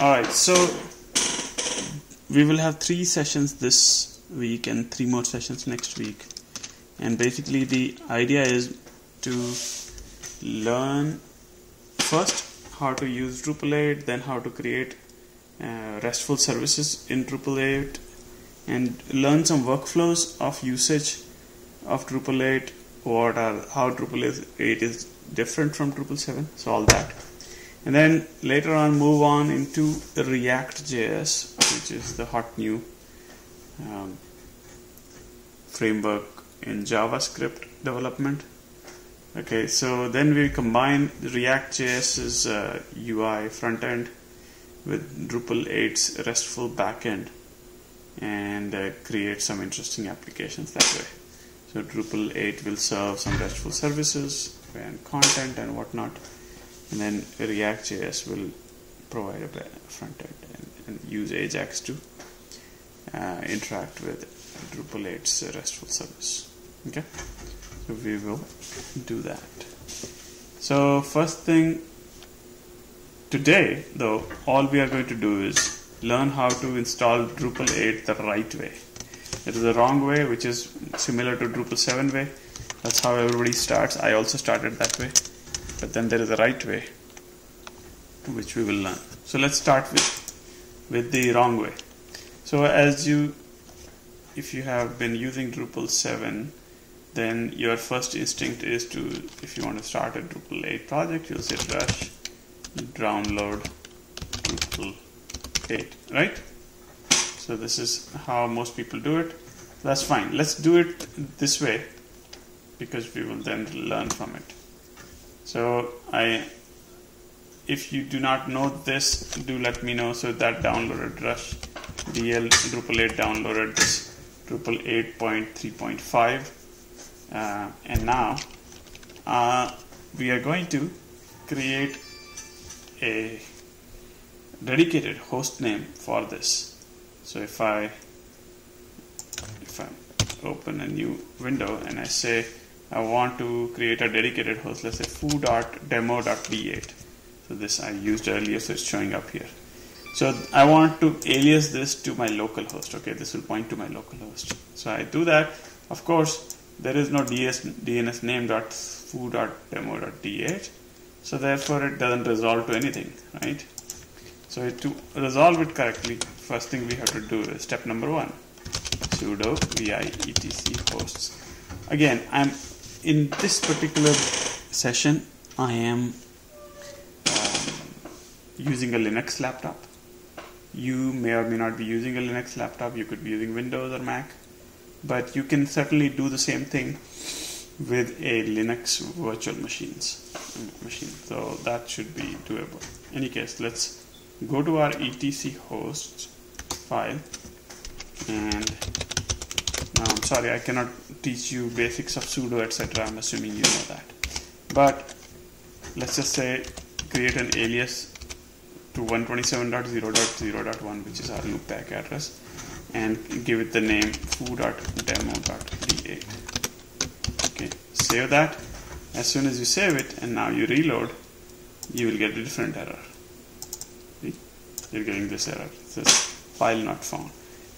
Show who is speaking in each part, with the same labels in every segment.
Speaker 1: All right, so we will have three sessions this week and three more sessions next week. And basically, the idea is to learn first how to use Drupal 8, then how to create uh, RESTful services in Drupal 8, and learn some workflows of usage of Drupal 8. What are how Drupal 8 is different from Drupal 7? So all that and then later on move on into React.js, which is the hot new um, framework in JavaScript development. Okay, so then we combine React.js's uh, UI front end with Drupal 8's RESTful backend and uh, create some interesting applications that way. So Drupal 8 will serve some RESTful services and content and whatnot and then React.js will provide a front end and, and use Ajax to uh, interact with Drupal 8's RESTful service. Okay, so we will do that. So first thing today, though, all we are going to do is learn how to install Drupal 8 the right way. It is the wrong way, which is similar to Drupal 7 way. That's how everybody starts. I also started that way but then there is a right way which we will learn. So let's start with with the wrong way. So as you if you have been using Drupal 7 then your first instinct is to if you want to start a Drupal 8 project you'll say drush download Drupal 8 right so this is how most people do it that's fine let's do it this way because we will then learn from it so I, if you do not know this, do let me know. So that downloaded Drush DL Drupal 8 downloaded this Drupal 8.3.5, uh, and now uh, we are going to create a dedicated host name for this. So if I if I open a new window and I say I want to create a dedicated host, let's say foo.demo.d8. So this I used earlier, so it's showing up here. So I want to alias this to my local host. Okay, this will point to my local host. So I do that. Of course, there is no DS, DNS name foo.demo.d8. So therefore, it doesn't resolve to anything, right? So to resolve it correctly, first thing we have to do is step number one: sudo vi etc hosts. Again, I'm in this particular session I am um, using a Linux laptop. You may or may not be using a Linux laptop. You could be using Windows or Mac. But you can certainly do the same thing with a Linux virtual machines. Machine. So that should be doable. In any case let's go to our etc hosts file and I'm sorry I cannot teach you basics of sudo etc I'm assuming you know that. But let's just say create an alias to 127.0.0.1 which is our loopback address and give it the name foo.demo.d8 okay save that. As soon as you save it and now you reload you will get a different error. See? you're getting this error. It says file not found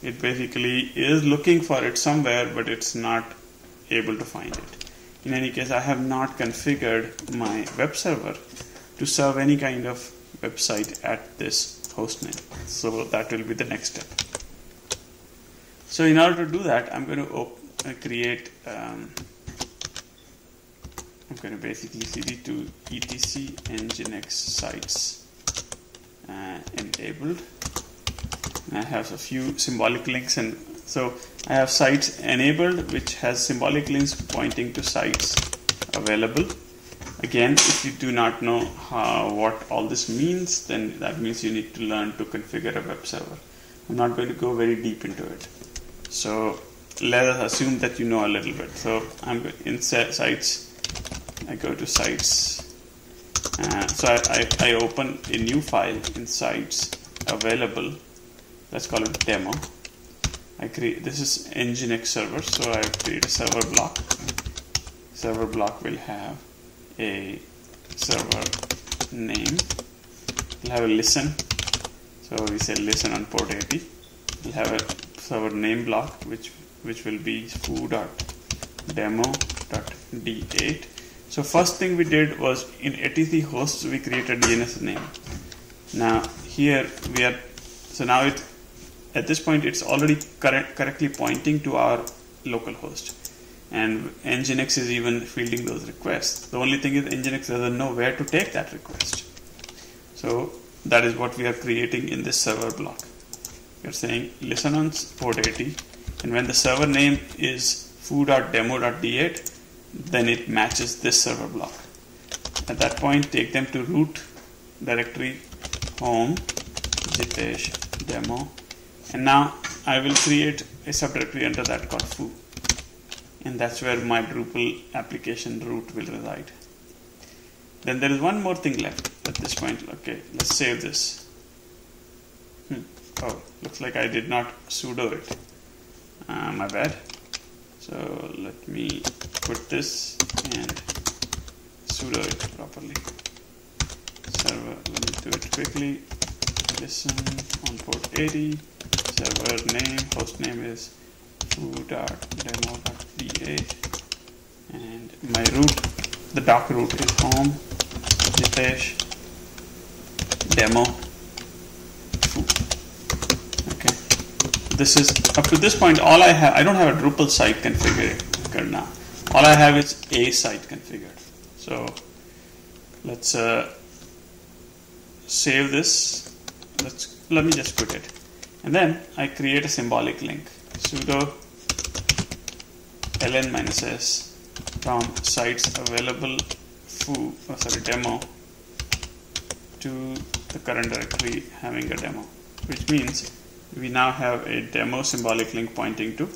Speaker 1: it basically is looking for it somewhere but it's not able to find it. In any case I have not configured my web server to serve any kind of website at this hostname. So that will be the next step. So in order to do that I'm going to uh, create um, I'm going to basically cd to etc nginx sites uh, enabled I have a few symbolic links and so I have sites enabled which has symbolic links pointing to sites available. Again if you do not know how, what all this means then that means you need to learn to configure a web server. I'm not going to go very deep into it. So let us assume that you know a little bit. So I'm in sites I go to sites uh, so I, I, I open a new file in sites available let's call it demo I create this is nginx server so I create a server block server block will have a server name will have a listen So we say listen on port 80. We'll have a server name block which which will be foo.demo.d8. So first thing we did was in etc hosts we created DNS name. Now here we are so now it at this point it's already correct, correctly pointing to our local host and Nginx is even fielding those requests. The only thing is Nginx doesn't know where to take that request. So that is what we are creating in this server block. We are saying listen on port 80 and when the server name is foo.demo.d8 then it matches this server block. At that point take them to root directory home jitesh demo and now I will create a subdirectory under that called foo and that's where my Drupal application root will reside. Then there is one more thing left at this point. Okay, let's save this. Hmm. Oh, looks like I did not sudo it. Uh, my bad. So let me put this and sudo it properly. Server, let me do it quickly. Listen on port 80. Server name, host name is foo.demo.d8 and my root, the doc root is home jitesh demo foo. Okay, this is up to this point. All I have, I don't have a Drupal site configured now. All I have is a site configured. So let's uh, save this. Let's let me just quit it, and then I create a symbolic link. Sudo ln minus s from sites available foo oh sorry demo to the current directory having a demo which means we now have a demo symbolic link pointing to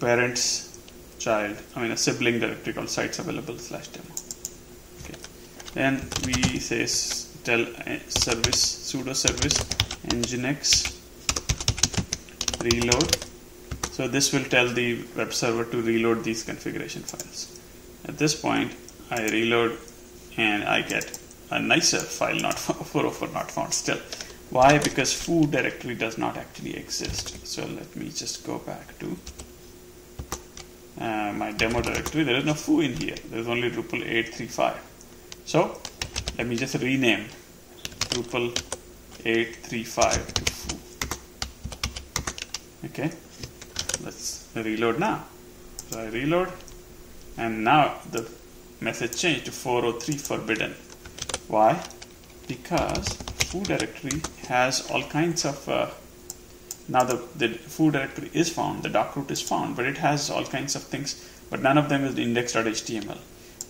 Speaker 1: parents child I mean a sibling directory called sites available slash demo. Okay. Then we say tell uh, service sudo service nginx reload. So this will tell the web server to reload these configuration files. At this point I reload and I get a nicer file not 404 not found still. Why? Because foo directory does not actually exist. So let me just go back to uh, my demo directory. There is no foo in here. There is only Drupal 835 so let me just rename. Drupal 835 to foo okay. Let's reload now. So I reload. And now the message changed to 403 forbidden. Why? Because foo directory has all kinds of uh, now the, the foo directory is found the doc root is found but it has all kinds of things but none of them is index.html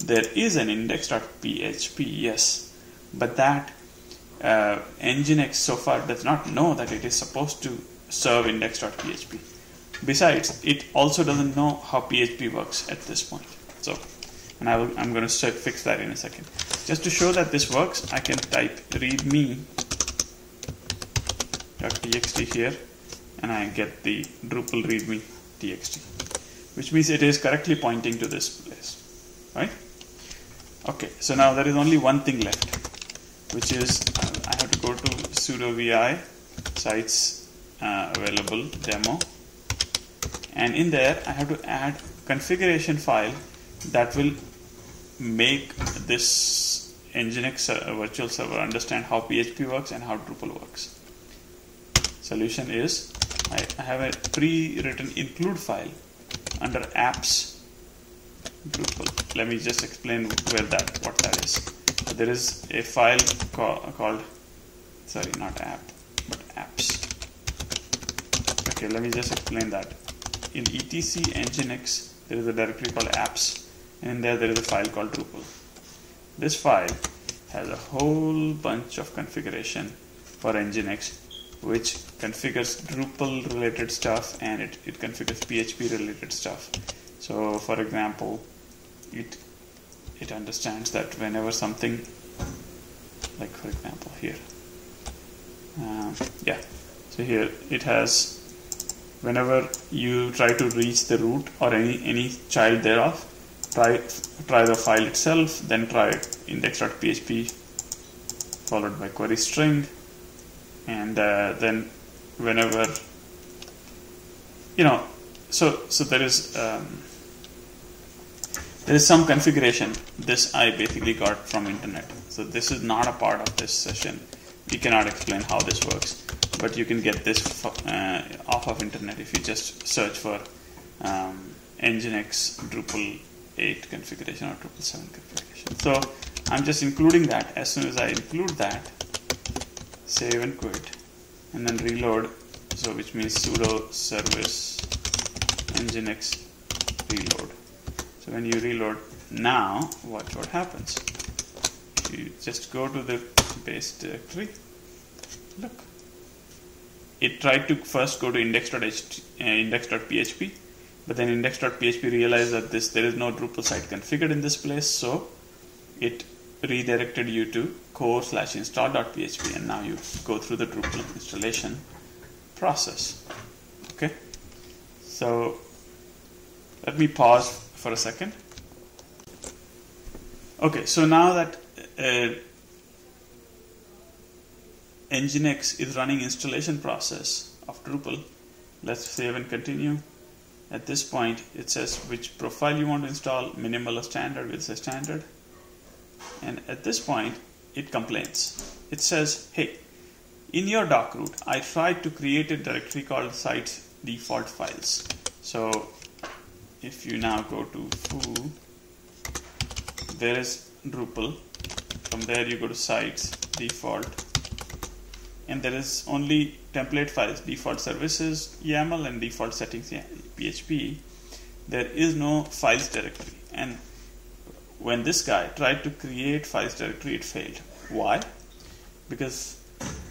Speaker 1: there is an index.php yes but that uh, nginx so far does not know that it is supposed to serve index.php besides it also doesn't know how php works at this point so and I am going to fix that in a second. Just to show that this works, I can type readme.txt here and I get the Drupal readme.txt, which means it is correctly pointing to this place, right? Okay, so now there is only one thing left, which is I have to go to sudo vi sites uh, available demo, and in there I have to add configuration file that will make this Nginx uh, virtual server understand how PHP works and how Drupal works. Solution is I have a pre-written include file under apps Drupal. Let me just explain where that what that is. There is a file call, called sorry not app but apps. Okay, let me just explain that. In etc nginx there is a directory called apps and in there there is a file called Drupal. This file has a whole bunch of configuration for Nginx which configures Drupal related stuff and it, it configures PHP related stuff. So for example, it it understands that whenever something like for example here um, yeah so here it has whenever you try to reach the root or any any child thereof try try the file itself then try index.php followed by query string and uh, then whenever you know so so there is um, there is some configuration this I basically got from internet. So this is not a part of this session. We cannot explain how this works but you can get this uh, off of internet if you just search for um, Nginx Drupal 8 configuration or Drupal 7 configuration. So I'm just including that. As soon as I include that save and quit and then reload. So which means sudo service nginx reload so when you reload now watch what happens. You just go to the base directory look. It tried to first go to index.php uh, index.php but then index.php realized that this there is no Drupal site configured in this place so it redirected you to core slash install.php and now you go through the Drupal installation process. Okay? So let me pause for a second. Okay so now that uh, Nginx is running installation process of Drupal let's save and continue. At this point it says which profile you want to install minimal or standard with a standard. And at this point it complains. It says hey in your doc root I tried to create a directory called sites default files. So if you now go to foo there is Drupal. From there you go to sites default. And there is only template files default services YAML and default settings PHP there is no files directory. And when this guy tried to create files directory it failed. Why? Because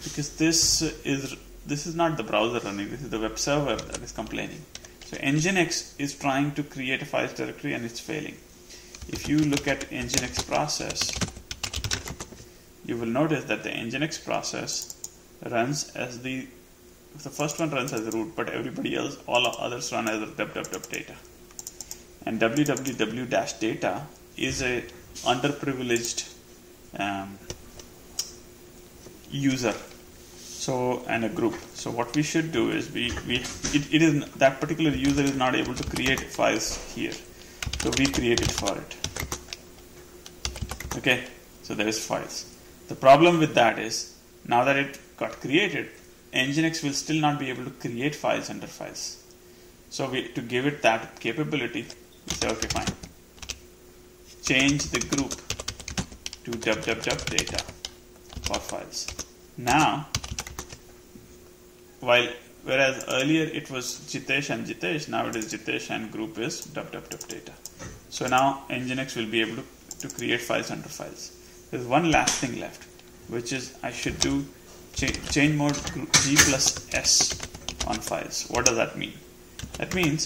Speaker 1: because this is this is not the browser running. This is the web server that is complaining so nginx is trying to create a files directory and it's failing. If you look at nginx process you will notice that the nginx process runs as the the first one runs as root but everybody else all others run as www data. And www data is a underprivileged um, user so and a group. So what we should do is we, we it, it is that particular user is not able to create files here. So we create it for it. Okay? So there is files. The problem with that is now that it got created nginx will still not be able to create files under files. So we to give it that capability we say okay fine. Change the group to www data for files. Now, while whereas earlier it was Jitesh and Jitesh, now it is Jitesh and group is www data. So now Nginx will be able to, to create files under files. There's one last thing left, which is I should do change mode g plus s on files. What does that mean? That means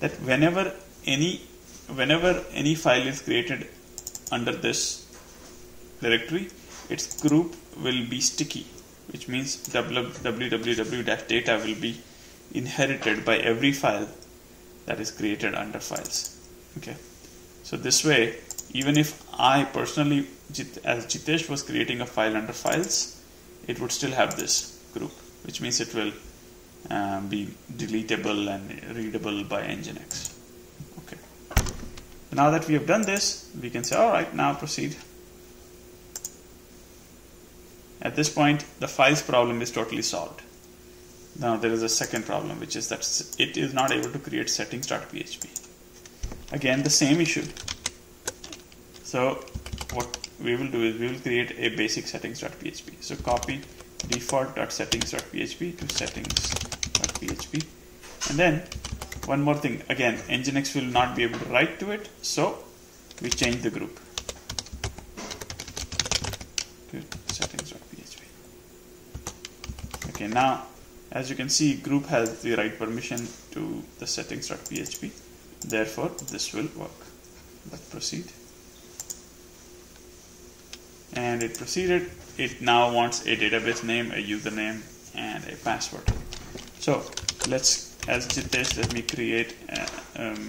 Speaker 1: that whenever any whenever any file is created under this directory, its group will be sticky, which means www-data will be inherited by every file that is created under files. Okay, so this way, even if I personally, as Jitesh was creating a file under files, it would still have this group, which means it will um, be deletable and readable by Nginx. Okay now that we have done this, we can say, all right, now proceed. At this point, the files problem is totally solved. Now there is a second problem, which is that it is not able to create settings.php. Again, the same issue. So what we will do is we will create a basic settings.php. So copy default.settings.php to settings.php and then one more thing again nginx will not be able to write to it so we change the group to settings.php okay now as you can see group has the right permission to the settings.php therefore this will work. Let's proceed. And it proceeded. It now wants a database name a username and a password. So let's as Jitesh, let me create a, um,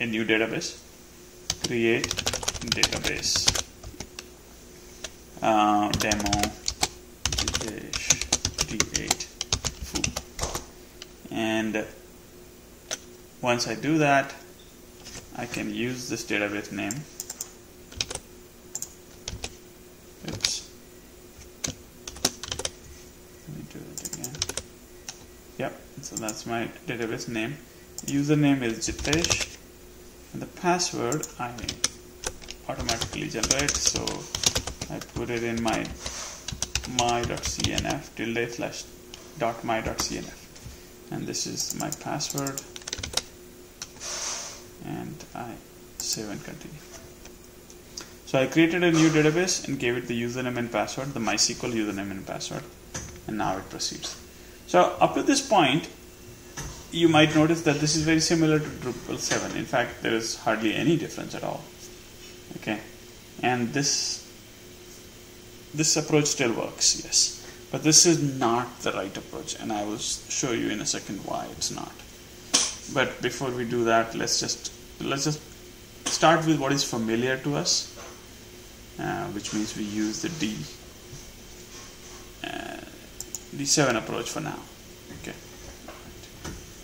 Speaker 1: a new database. Create database. Uh, demo Jitesh and once I do that I can use this database name. Oops. Let me do it again. Yep so that's my database name. Username is Jitesh. And the password I automatically generate so I put it in my my.cnf tilde slash dot my.cnf and this is my password. And I save and continue. So I created a new database and gave it the username and password the MySQL username and password. And now it proceeds. So up to this point you might notice that this is very similar to Drupal 7 in fact there is hardly any difference at all. Okay? And this this approach still works yes but this is not the right approach and I will show you in a second why it's not. But before we do that let's just let's just start with what is familiar to us uh, which means we use the D uh, D7 approach for now. Okay.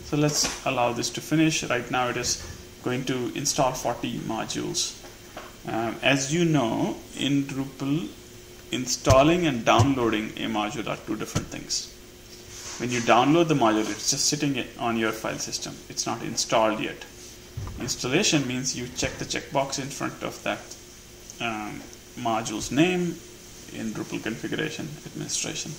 Speaker 1: So let's allow this to finish. Right now it is going to install 40 modules. Um, as you know in Drupal installing and downloading a module are two different things. When you download the module it's just sitting on your file system. It's not installed yet. Installation means you check the checkbox in front of that um, module's name in Drupal configuration administration.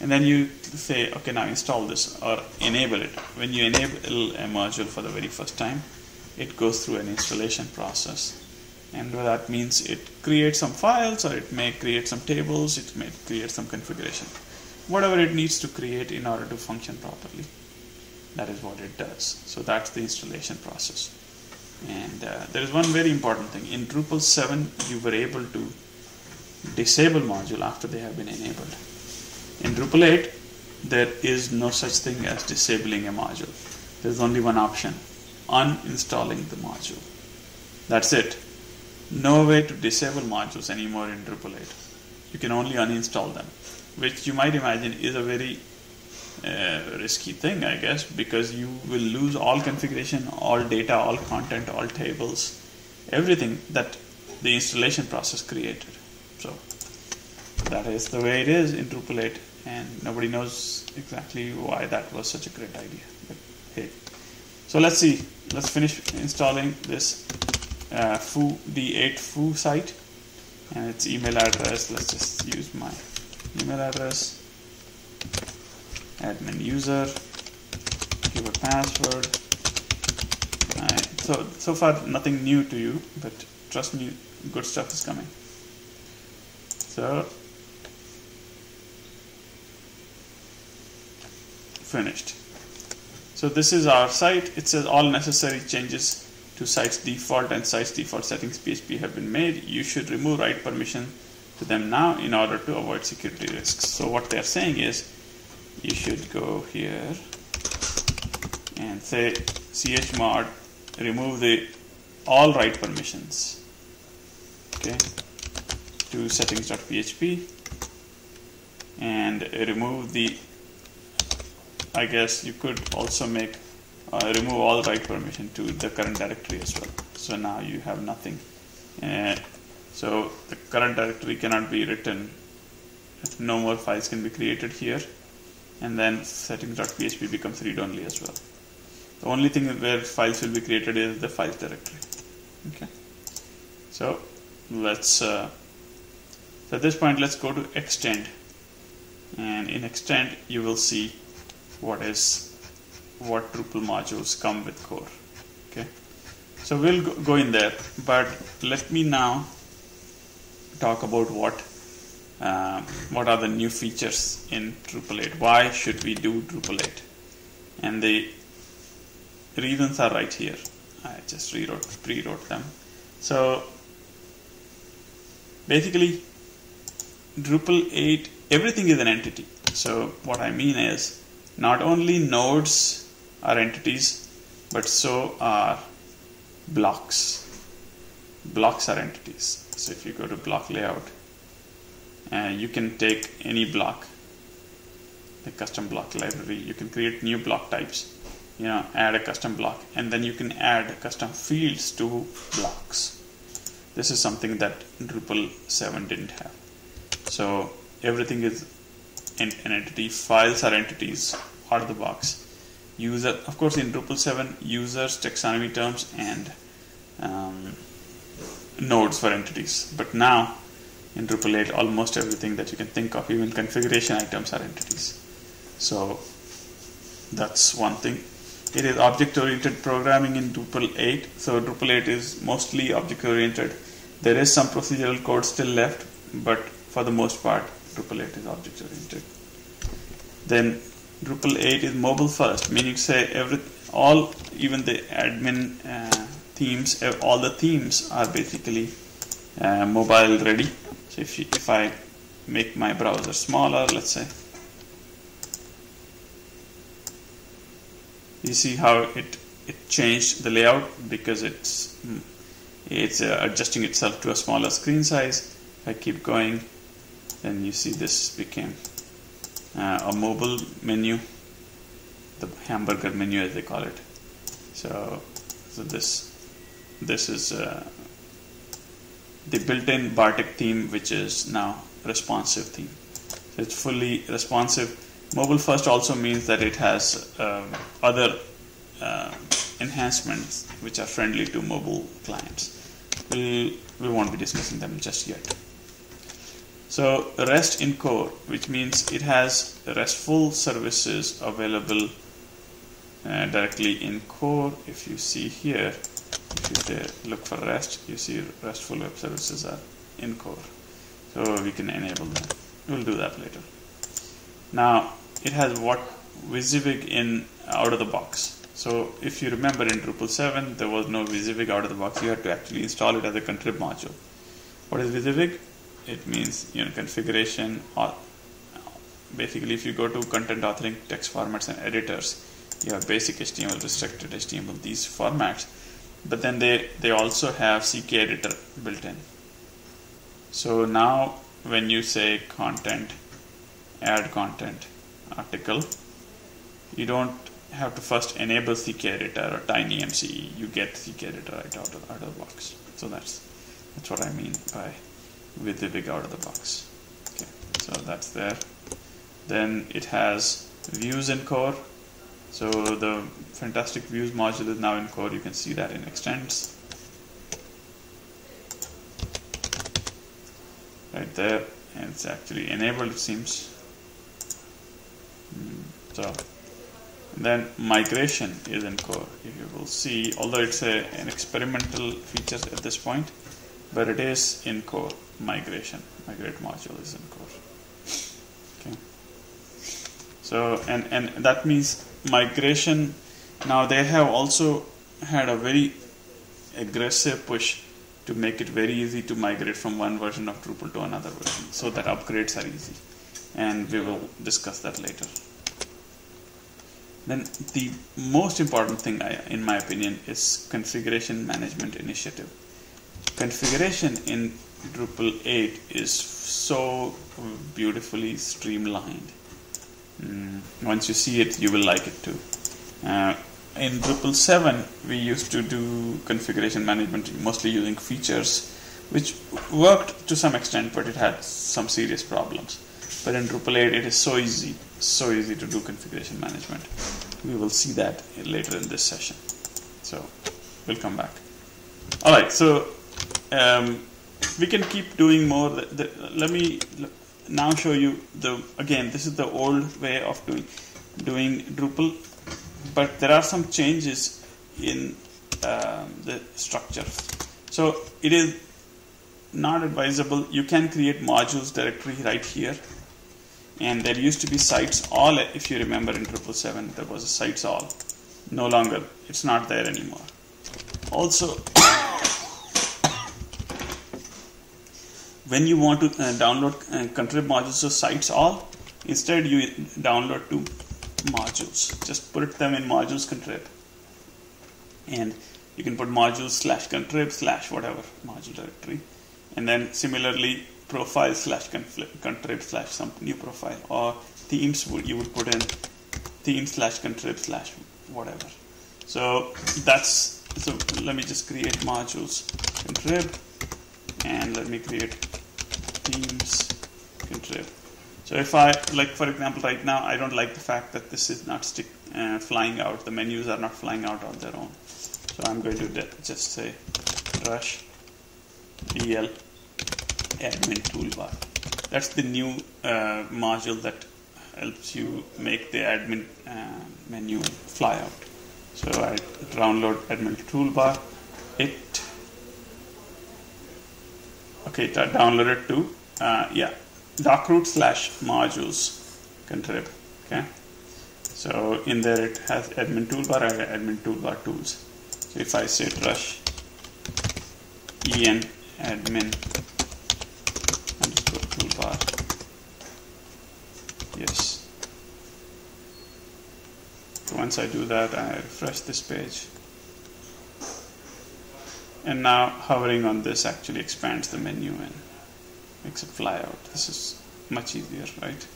Speaker 1: And then you say okay now install this or enable it. When you enable a module for the very first time it goes through an installation process and that means it creates some files or it may create some tables it may create some configuration. Whatever it needs to create in order to function properly that is what it does. So that's the installation process. And uh, there is one very important thing. In Drupal 7 you were able to disable module after they have been enabled. In Drupal 8 there is no such thing as disabling a module. There's only one option uninstalling the module. That's it no way to disable modules anymore in Drupal 8 you can only uninstall them which you might imagine is a very uh, risky thing, I guess, because you will lose all configuration, all data, all content, all tables, everything that the installation process created. So that is the way it is in Drupal 8, and nobody knows exactly why that was such a great idea. But hey, so let's see. Let's finish installing this uh, foo d8 foo site. And its email address. Let's just use my email address. Admin user give a password. So so far nothing new to you but trust me good stuff is coming. So finished. So this is our site. It says all necessary changes to site's default and site's default settings PHP have been made you should remove write permission to them now in order to avoid security risks. So what they're saying is you should go here and say chmod remove the all write permissions okay to settings.php and remove the I guess you could also make uh, remove all write permission to the current directory as well so now you have nothing uh, so the current directory cannot be written no more files can be created here and then settings.php becomes read-only as well. The only thing where files will be created is the files directory. Okay, so let's. Uh, so at this point, let's go to extend, and in extend you will see what is what Drupal modules come with core. Okay, so we'll go in there, but let me now talk about what uh, what are the new features in Drupal 8? Why should we do Drupal 8? And the reasons are right here. I just rewrote, rewrote them. So basically, Drupal 8, everything is an entity. So what I mean is, not only nodes are entities, but so are blocks. Blocks are entities. So if you go to block layout, uh, you can take any block the custom block library you can create new block types you know add a custom block and then you can add custom fields to blocks this is something that Drupal 7 didn't have so everything is an, an entity files are entities out of the box user of course in Drupal 7 users taxonomy terms and um, nodes for entities. But now in Drupal 8 almost everything that you can think of even configuration items are entities. So that's one thing. It is object oriented programming in Drupal 8 so Drupal 8 is mostly object oriented there is some procedural code still left but for the most part Drupal 8 is object oriented then Drupal 8 is mobile first meaning say every all even the admin uh, themes all the themes are basically uh, mobile ready. So if, you, if I make my browser smaller let's say. You see how it it changed the layout because it's it's uh, adjusting itself to a smaller screen size. If I keep going then you see this became uh, a mobile menu the hamburger menu as they call it so so this this is uh, the built-in Bartik theme which is now responsive theme so it's fully responsive Mobile first also means that it has uh, other enhancements which are friendly to mobile clients. We'll, we won't be discussing them just yet. So REST in core, which means it has RESTful services available uh, directly in core. If you see here, if you look for REST, you see RESTful web services are in core. So we can enable them. We'll do that later. Now, it has what WYSIWYG in out of the box. So if you remember in Drupal 7, there was no WYSIWYG out of the box. You had to actually install it as a contrib module. What is WYSIWYG? It means you know configuration. Or basically, if you go to content authoring, text formats, and editors, you have basic HTML, restricted HTML, these formats. But then they they also have CK editor built in. So now when you say content, add content, article, you don't have to first enable CK editor or TinyMCE. You get CK editor right out of, out of the box. So that's that's what I mean by WYSIWYG out of the box. Okay, so that's there. Then it has views in core. So the fantastic views module is now in core. You can see that in extents. Right there, and it's actually enabled. It seems. Hmm. So then migration is in core. You will see, although it's a, an experimental feature at this point, but it is in core. Migration, migrate module is in core. Okay. So and and that means migration. Now they have also had a very aggressive push to make it very easy to migrate from one version of Drupal to another version, so that upgrades are easy, and we will discuss that later. Then the most important thing, I, in my opinion, is configuration management initiative. Configuration in Drupal 8 is so beautifully streamlined. Mm, once you see it, you will like it too. Uh, in Drupal 7, we used to do configuration management mostly using features, which worked to some extent, but it had some serious problems. But in Drupal 8, it is so easy, so easy to do configuration management. We will see that later in this session. So we'll come back. All right, so um, we can keep doing more. The, the, let me now show you the again. This is the old way of doing doing Drupal, but there are some changes in um, the structure. So it is not advisable. You can create modules directory right here and there used to be sites all if you remember in 777 there was a sites all no longer it's not there anymore also when you want to uh, download uh, contrib modules to sites all instead you download two modules. Just put them in modules contrib and you can put modules slash contrib slash whatever module directory. And then similarly profile slash contrib slash some new profile or themes would you would put in theme slash contrib slash whatever. So that's so let me just create modules contrib and let me create themes contrib. So if I like for example right now I don't like the fact that this is not stick uh, flying out the menus are not flying out on their own. So I'm going to just say drush DL admin toolbar. That's the new uh, module that helps you make the admin uh, menu fly out. So I download admin toolbar. It okay, download it to uh, yeah docroot slash modules. Contrib Okay, so in there it has admin toolbar and admin toolbar tools. So if I say drush en admin underscore toolbar. Yes. So once I do that I refresh this page and now hovering on this actually expands the menu and makes it fly out. This is much easier right?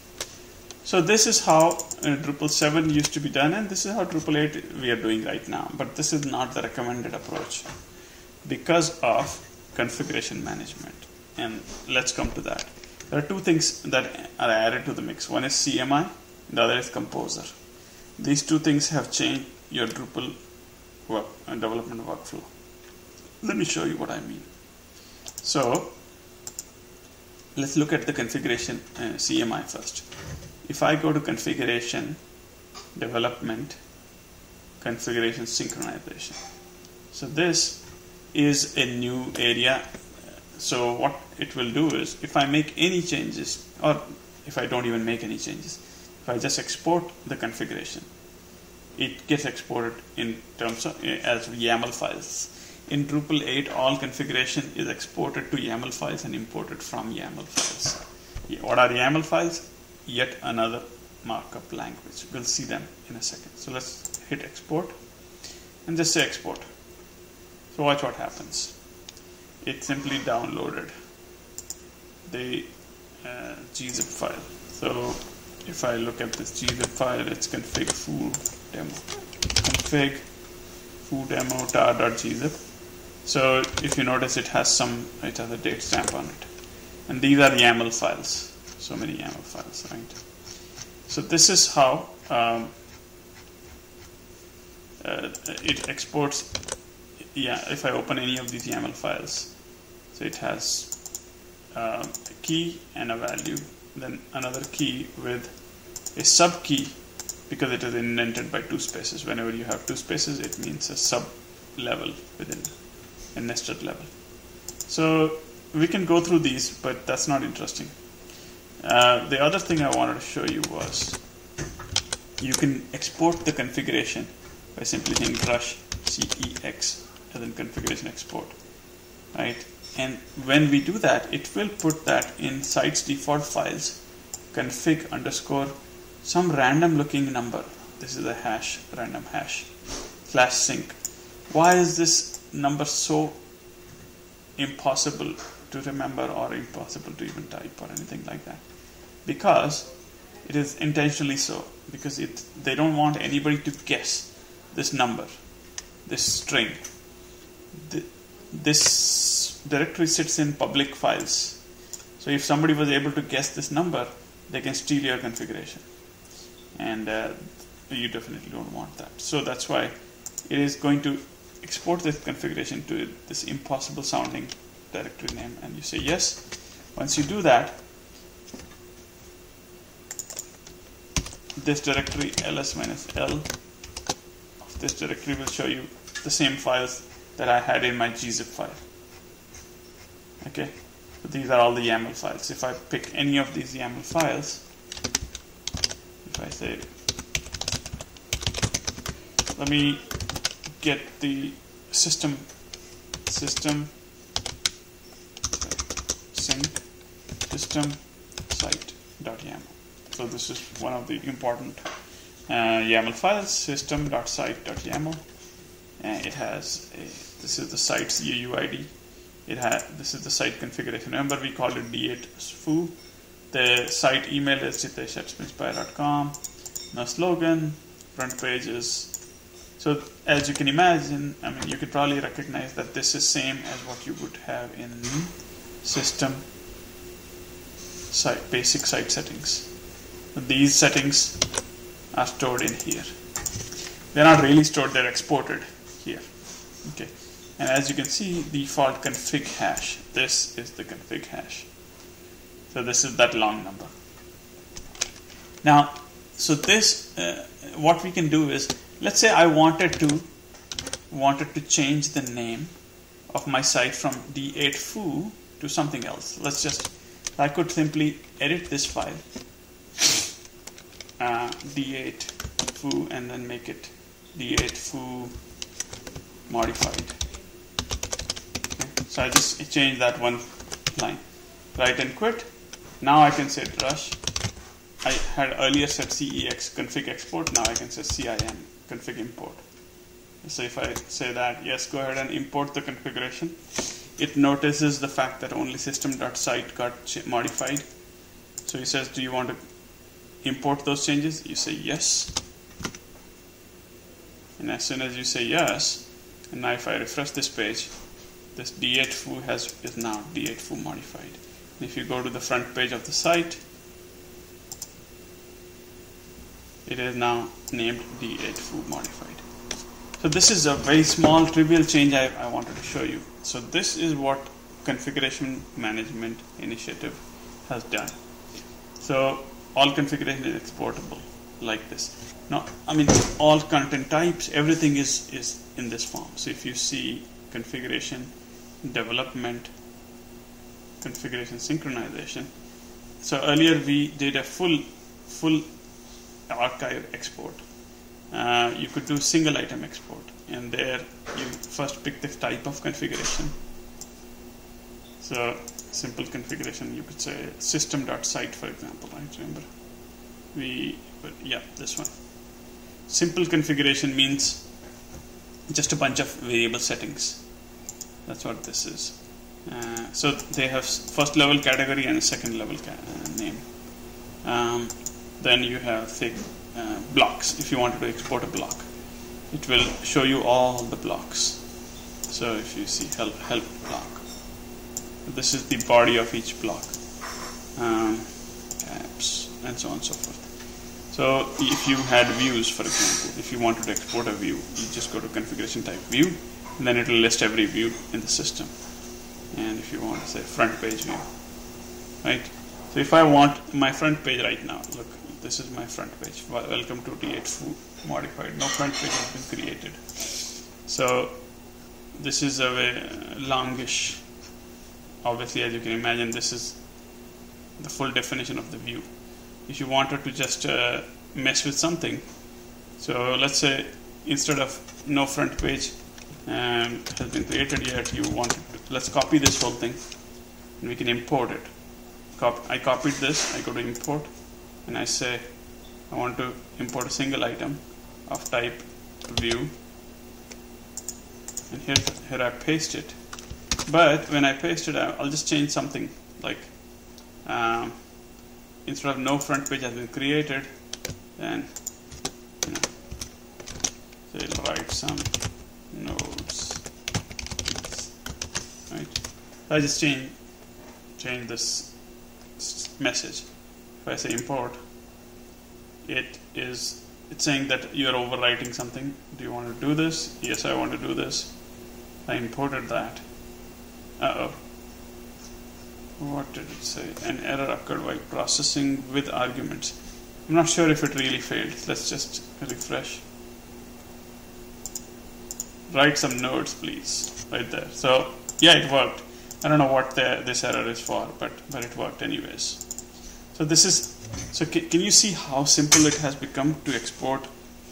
Speaker 1: So this is how uh, Drupal 7 used to be done and this is how Drupal 8 we are doing right now. But this is not the recommended approach because of configuration management. And let's come to that. There are two things that are added to the mix. One is CMI the other is Composer. These two things have changed your Drupal work, uh, development workflow let me show you what I mean. So let's look at the configuration uh, CMI first. If I go to configuration development configuration synchronization. So this is a new area. So what it will do is if I make any changes or if I don't even make any changes if I just export the configuration it gets exported in terms of eh, as YAML files in Drupal 8 all configuration is exported to YAML files and imported from YAML files what are YAML files yet another markup language we'll see them in a second so let's hit export and just say export so watch what happens it simply downloaded the uh, gzip file. So if I look at this gzip file, it's config foo demo. Config foo demo tar.gzip. So if you notice, it has some, it has a date stamp on it. And these are YAML files. So many YAML files, right? So this is how um, uh, it exports. Yeah, if I open any of these YAML files, so it has uh, a key and a value, then another key with a sub key because it is indented by two spaces. Whenever you have two spaces, it means a sub level within a nested level. So we can go through these, but that's not interesting. Uh, the other thing I wanted to show you was you can export the configuration by simply saying drush cex and then configuration export, right? and when we do that it will put that in site's default files config underscore some random looking number this is a hash random hash slash sync why is this number so impossible to remember or impossible to even type or anything like that because it is intentionally so because it they don't want anybody to guess this number this string the, this directory sits in public files. So if somebody was able to guess this number, they can steal your configuration. And uh, you definitely don't want that. So that's why it is going to export this configuration to this impossible sounding directory name and you say yes. Once you do that, this directory ls minus l of this directory will show you the same files that I had in my gzip file. Okay, so these are all the YAML files. If I pick any of these YAML files, if I say, let me get the system system sync system site dot yaml. So this is one of the important uh, YAML files, system.site.yaml. And it has a this is the site's UUID. It had this is the site configuration. Remember we called it d8 foo. The site email is jitesh at No slogan. Front page is So as you can imagine, I mean, you could probably recognize that this is same as what you would have in system site, basic site settings. These settings are stored in here. They're not really stored, they're exported here. Okay. And as you can see, default config hash. This is the config hash. So this is that long number. Now, so this, uh, what we can do is, let's say I wanted to wanted to change the name of my site from d8foo to something else. Let's just, I could simply edit this file, uh, d8foo, and then make it d8foo modified. So I just change that one line. Write and quit. Now I can say drush. I had earlier said CEX config export. Now I can say CIM config import. So if I say that, yes, go ahead and import the configuration. It notices the fact that only system.site got modified. So he says, do you want to import those changes? You say yes. And as soon as you say yes, and now if I refresh this page, this d8foo has is now d8foo modified. And if you go to the front page of the site, it is now named d8foo modified. So this is a very small trivial change I, I wanted to show you. So this is what configuration management initiative has done. So all configuration is exportable like this. Now, I mean, all content types, everything is, is in this form. So if you see configuration, development, configuration synchronization. So earlier we did a full, full archive export. Uh, you could do single item export, and there you first pick the type of configuration. So simple configuration, you could say system.site, for example. Right? Remember, we, but yeah, this one. Simple configuration means just a bunch of variable settings. That's what this is. Uh, so they have first level category and second level uh, name. Um, then you have say, uh, blocks. If you wanted to export a block, it will show you all the blocks. So if you see help help block, this is the body of each block, um, tabs, and so on and so forth. So if you had views, for example, if you wanted to export a view, you just go to configuration type view, and then it will list every view in the system. And if you want to say front page view, right? So if I want my front page right now, look, this is my front page. Welcome to d8foo modified. No front page has been created. So this is a very longish. Obviously, as you can imagine, this is the full definition of the view if you wanted to just uh, mess with something. So let's say instead of no front page um, has been created yet, you want to, let's copy this whole thing and we can import it. Cop I copied this, I go to import and I say I want to import a single item of type view and here, here I paste it. But when I paste it, I'll just change something like um, instead of no front page has been created, then you know, say write some nodes. Right. I just change change this message. If I say import, it is it's saying that you are overwriting something. Do you want to do this? Yes, I want to do this. I imported that. Uh oh what did it say? An error occurred while processing with arguments. I'm not sure if it really failed. Let's just refresh. Write some nodes, please, right there. So yeah, it worked. I don't know what the, this error is for, but but it worked anyways. So this is so can, you see how simple it has become to export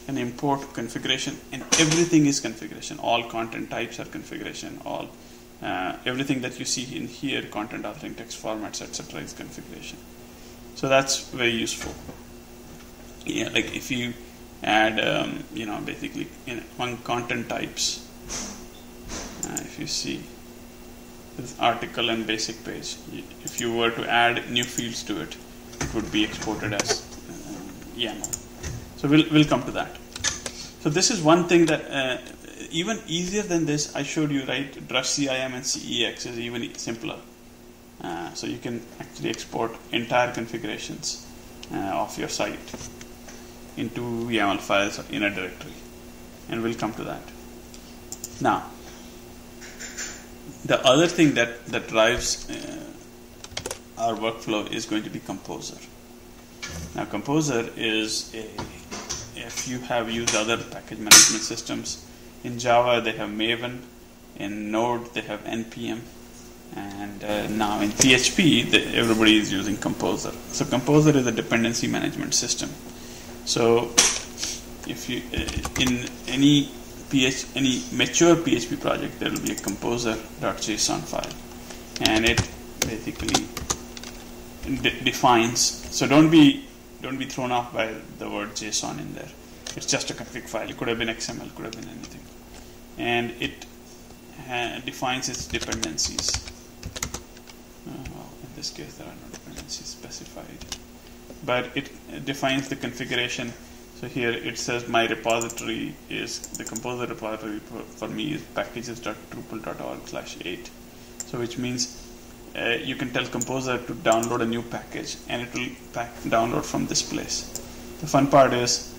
Speaker 1: and import configuration, and everything is configuration. All content types are configuration. All uh, everything that you see in here, content authoring, text formats, etc., is configuration. So that's very useful. Yeah, like if you add, um, you know, basically in one content types, uh, if you see this article and basic page, if you were to add new fields to it would be exported as uh, YAML. So we'll we'll come to that. So this is one thing that uh, even easier than this. I showed you right. Drush CIM and CEX is even simpler. Uh, so you can actually export entire configurations uh, of your site into YAML files in a directory, and we'll come to that. Now, the other thing that that drives uh, our workflow is going to be Composer. Now, Composer is a if you have used other package management systems in Java, they have Maven. In Node, they have npm, and uh, now in PHP, the, everybody is using Composer. So Composer is a dependency management system. So if you uh, in any PH, any mature PHP project, there will be a composer.json file, and it basically de- defines. So don't be don't be thrown off by the word JSON in there. It's just a config file. It could have been XML, could have been anything, and it uh, defines its dependencies. Uh, well, in this case, there are no dependencies specified, but it defines the configuration. So here it says my repository is the composer repository for, for me is packages.drupal.org slash 8. So which means uh, you can tell composer to download a new package and it will pack, download from this place. The fun part is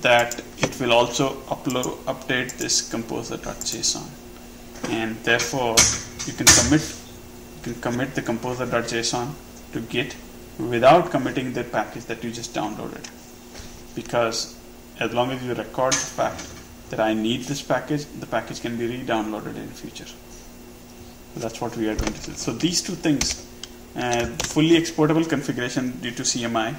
Speaker 1: that it will also upload update this composer.json and therefore you can commit you can commit the composer.json to git without committing the package that you just downloaded. Because as long as you record the fact that I need this package the package can be re-downloaded in the future that's what we are going to do. So these two things uh, fully exportable configuration due to CMI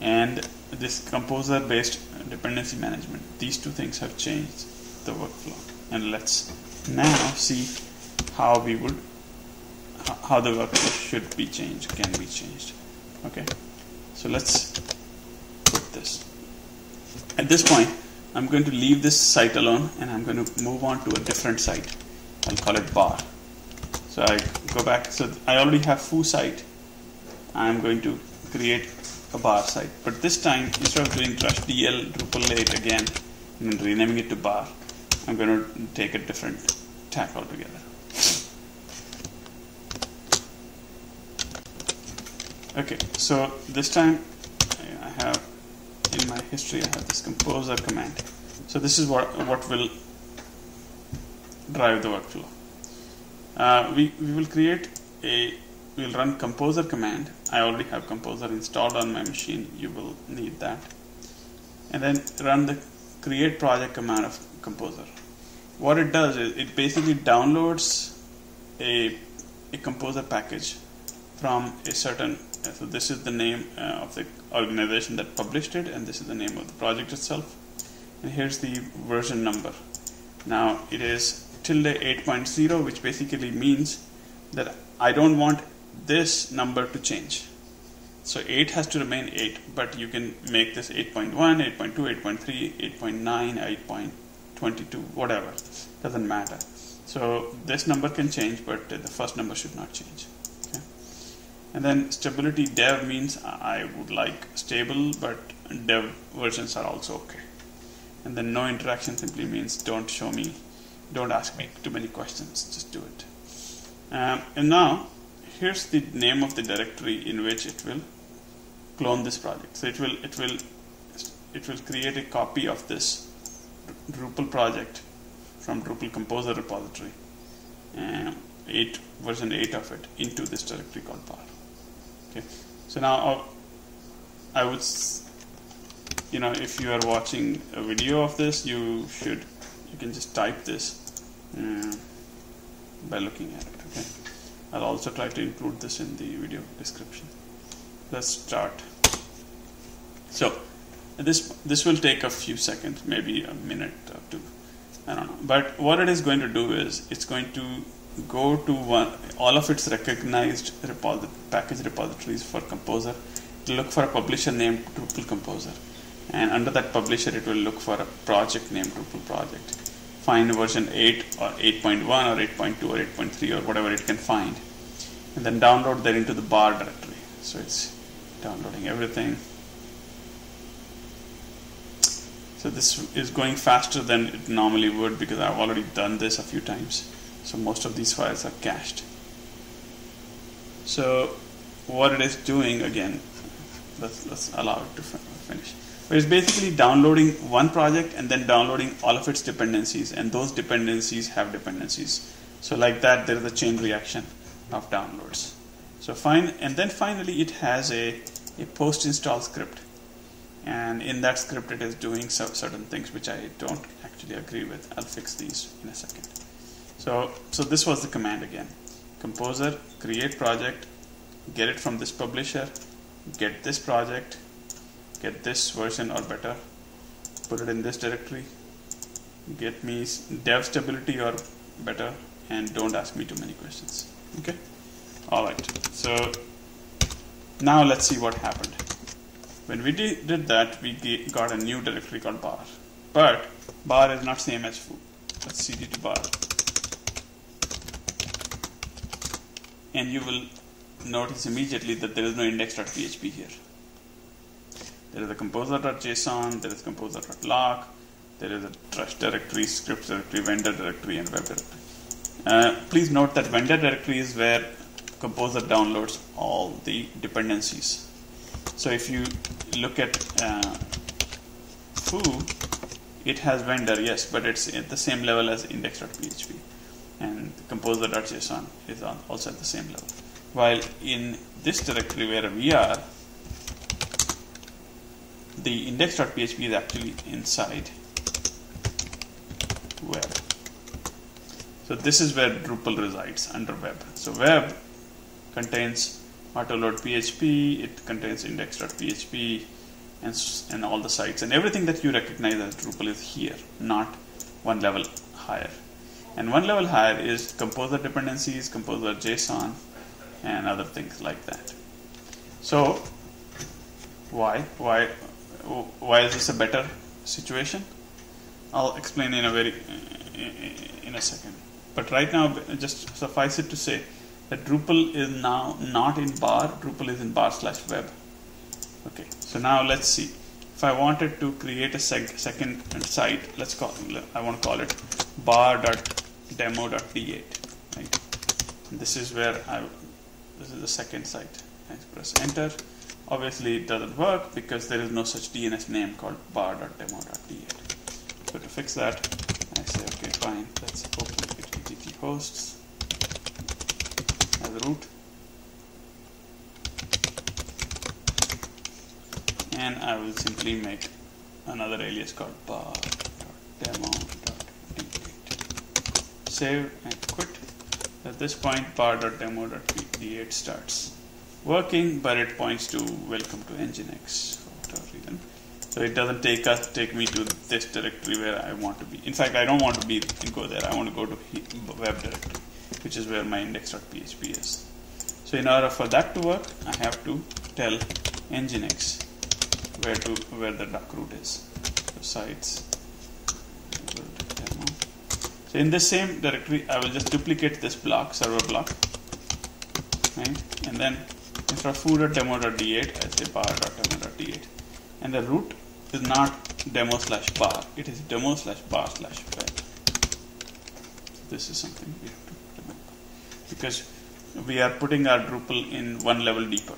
Speaker 1: and this composer based dependency management. These two things have changed the workflow. And let's now see how we would how the workflow should be changed can be changed. Okay? So let's put this. At this point I'm going to leave this site alone and I'm going to move on to a different site I'll call it bar so I go back so I already have foo site I'm going to create a bar site. But this time, instead of doing drush DL Drupal 8 again and renaming it to bar, I'm going to take a different tack altogether. Okay, so this time I have in my history I have this composer command. So this is what what will drive the workflow. Uh, we, we will create a we'll run composer command. I already have composer installed on my machine. You will need that. And then run the create project command of composer. What it does is it basically downloads a, a composer package from a certain so this is the name uh, of the organization that published it and this is the name of the project itself. And here's the version number. Now it is tilde 8.0 which basically means that I don't want this number to change. So 8 has to remain 8, but you can make this 8.1, 8.2, 8.3, 8.9, 8.22, whatever. Doesn't matter. So this number can change, but the first number should not change. Okay? And then stability dev means I would like stable, but dev versions are also okay. And then no interaction simply means don't show me, don't ask me too many questions, just do it. Um, and now here's the name of the directory in which it will clone this project. So it will it will it will create a copy of this Drupal project from Drupal Composer repository, and eight version eight of it into this directory called bar. Okay, so now uh, I would, you know, if you are watching a video of this, you should you can just type this uh, by looking at it. Okay. I'll also try to include this in the video description. Let's start. So this this will take a few seconds, maybe a minute or two. I don't know. But what it is going to do is it's going to go to one all of its recognized package repositories for Composer to look for a publisher named Drupal Composer. And under that publisher, it will look for a project named Drupal Project find version 8 or 8.1 or 8.2 or 8.3 or whatever it can find and then download that into the bar directory so it's downloading everything so this is going faster than it normally would because I've already done this a few times. So most of these files are cached. So what it is doing again, let's, let's allow it to finish. It's basically downloading one project and then downloading all of its dependencies, and those dependencies have dependencies. So like that, there is a chain reaction of downloads. So fine, and then finally it has a, a post install script, and in that script it is doing certain things which I don't actually agree with. I'll fix these in a second. So so this was the command again. Composer create project, get it from this publisher, get this project, get this version or better, put it in this directory, get me dev stability or better, and don't ask me too many questions. Okay? Alright, so now let's see what happened. When we did that, we got a new directory called bar. But bar is not same as foo. Let's cd to bar. And you will notice immediately that there is no index.php here. There is a composer.json, there is composer.lock, there is a trash directory, scripts directory, vendor directory, and web directory. Uh, please note that vendor directory is where composer downloads all the dependencies. So if you look at uh, foo, it has vendor, yes, but it's at the same level as index.php. And composer.json is on also at the same level. While in this directory where we are, the index.php is actually inside web. So this is where Drupal resides under web. So web contains autoload it contains index.php and, and all the sites and everything that you recognize as Drupal is here, not one level higher. And one level higher is composer dependencies, composer JSON, and other things like that. So why? Why why is this a better situation? I'll explain in a very in a second. But right now, just suffice it to say that Drupal is now not in bar. Drupal is in bar slash web. Okay. So now let's see. If I wanted to create a second site, let's call I want to call it bar.demo.d8. Right. This is where I this is the second site. I press enter Obviously it doesn't work because there is no such DNS name called bar.demo.d8. So to fix that, I say, okay, fine, let's open HTTP hosts as a root. And I will simply make another alias called bar.demo.d8. Save and quit. At this point, bar.demo.d8 starts working, but it points to welcome to Nginx. So it doesn't take us take me to this directory where I want to be. In fact, I don't want to be go there. I want to go to web directory, which is where my index.php is. So in order for that to work, I have to tell Nginx where to where the doc root is. So sites. So in the same directory, I will just duplicate this block, server block, right? And then instead of foo.demo.d8 I say bar.demo.d8 and the root is not demo slash bar it is demo slash bar slash web this is something we have to remember. Because we are putting our Drupal in one level deeper.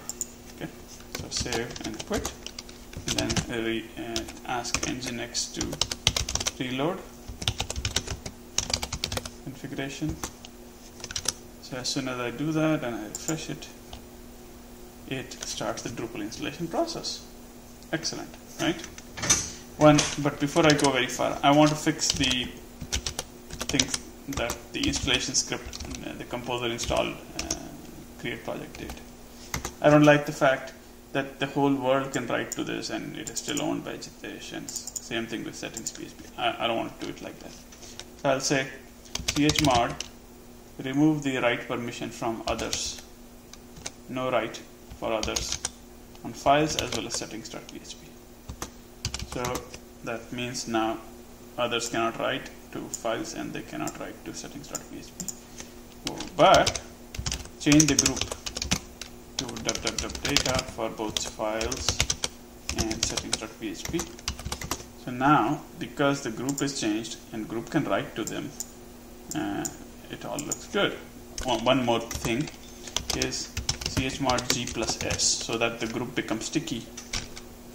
Speaker 1: Okay? So save and quit. And then re, uh, ask nginx to reload. Configuration. So as soon as I do that and I refresh it it starts the Drupal installation process. Excellent, right? One, but before I go very far, I want to fix the things that the installation script, uh, the composer installed uh, create project did. I don't like the fact that the whole world can write to this and it is still owned by Jitesh and same thing with settings PHP. I, I don't want to do it like that. So I'll say chmod remove the write permission from others. No write for others on files as well as settings.php. So that means now others cannot write to files and they cannot write to settings.php. But change the group to www data for both files and settings.php. So now, because the group is changed and group can write to them, uh, it all looks good. One, one more thing is chmod g plus s so that the group becomes sticky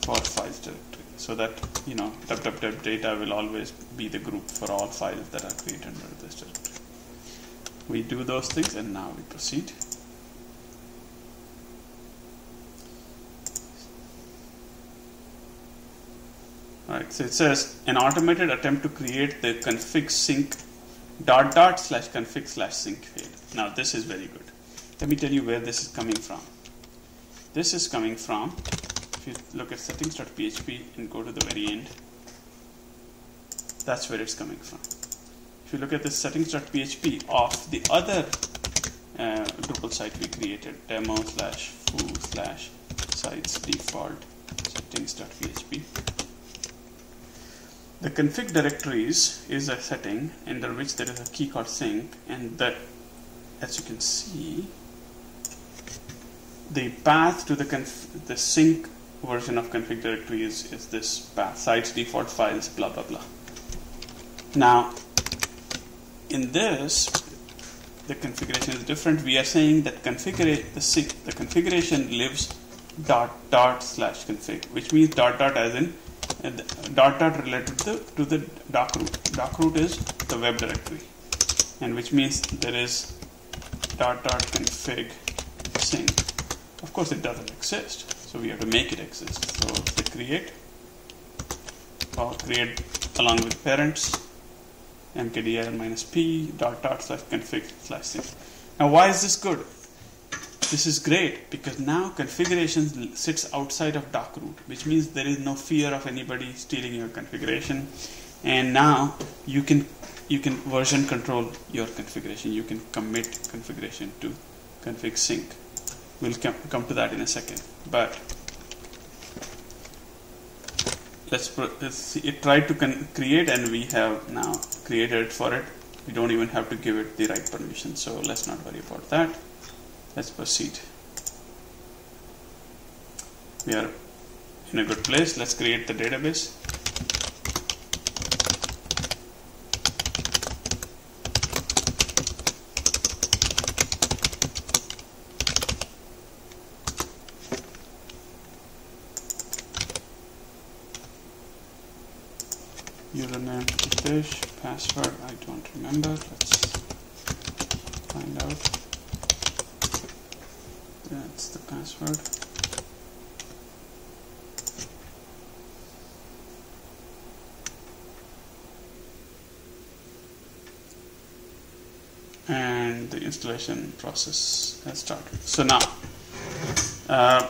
Speaker 1: for files directory. So that you know www data will always be the group for all files that are created under this directory. We do those things and now we proceed. Alright, so it says an automated attempt to create the config sync dot dot slash config slash sync failed. Now this is very good. Let me tell you where this is coming from. This is coming from, if you look at settings.php and go to the very end, that's where it's coming from. If you look at the settings.php of the other uh, Drupal site we created, demo slash foo slash sites default settings.php, the config directories is a setting under which there is a key called sync and that as you can see the path to the the sync version of config directory is, is this path sites default files blah blah blah now in this the configuration is different we are saying that configure the sync the configuration lives dot dot slash config which means dot dot as in uh, and dot dot related to, to the doc root. Doc root is the web directory, and which means there is dot dot config sync. Of course, it doesn't exist, so we have to make it exist. So the create, or create along with parents, mkdir minus p dot dot slash config slash sync. Now, why is this good? This is great because now configuration sits outside of doc root, which means there is no fear of anybody stealing your configuration. And now you can you can version control your configuration. You can commit configuration to config sync. We'll come, come to that in a second. But let's, let's see, it tried to create and we have now created for it. We don't even have to give it the right permission. So let's not worry about that. Let's proceed. We are in a good place. Let's create the database. Username dish password I don't remember. Let's find out. That's the password. And the installation process has started. So now uh,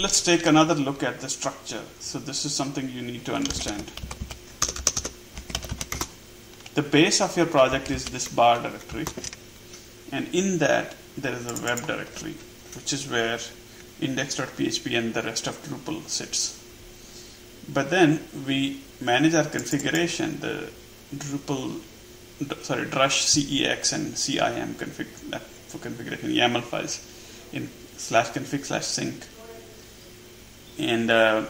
Speaker 1: let's take another look at the structure so this is something you need to understand the base of your project is this bar directory and in that there is a web directory, which is where index.php and the rest of Drupal sits. But then we manage our configuration, the Drupal, sorry, Drush CEX and CIM config uh, for configuration YAML files in slash config slash sync. And uh,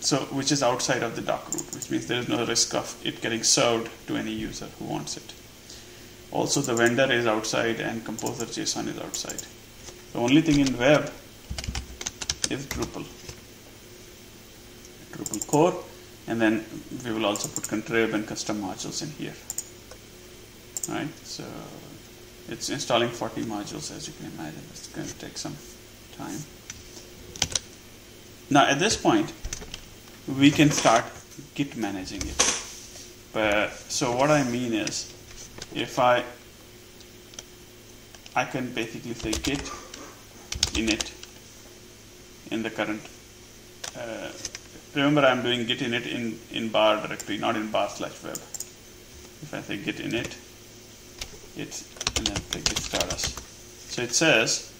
Speaker 1: so, which is outside of the doc root, which means there is no risk of it getting served to any user who wants it. Also, the vendor is outside and Composer JSON is outside. The only thing in web is Drupal. Drupal core, and then we will also put contrib and custom modules in here. Right, so it's installing 40 modules as you can imagine. It's going to take some time. Now, at this point, we can start Git managing it. But so what I mean is if I I can basically say git init in the current uh, remember I'm doing git init in, in bar directory not in bar slash web. If I say git init it's and then say git status so it says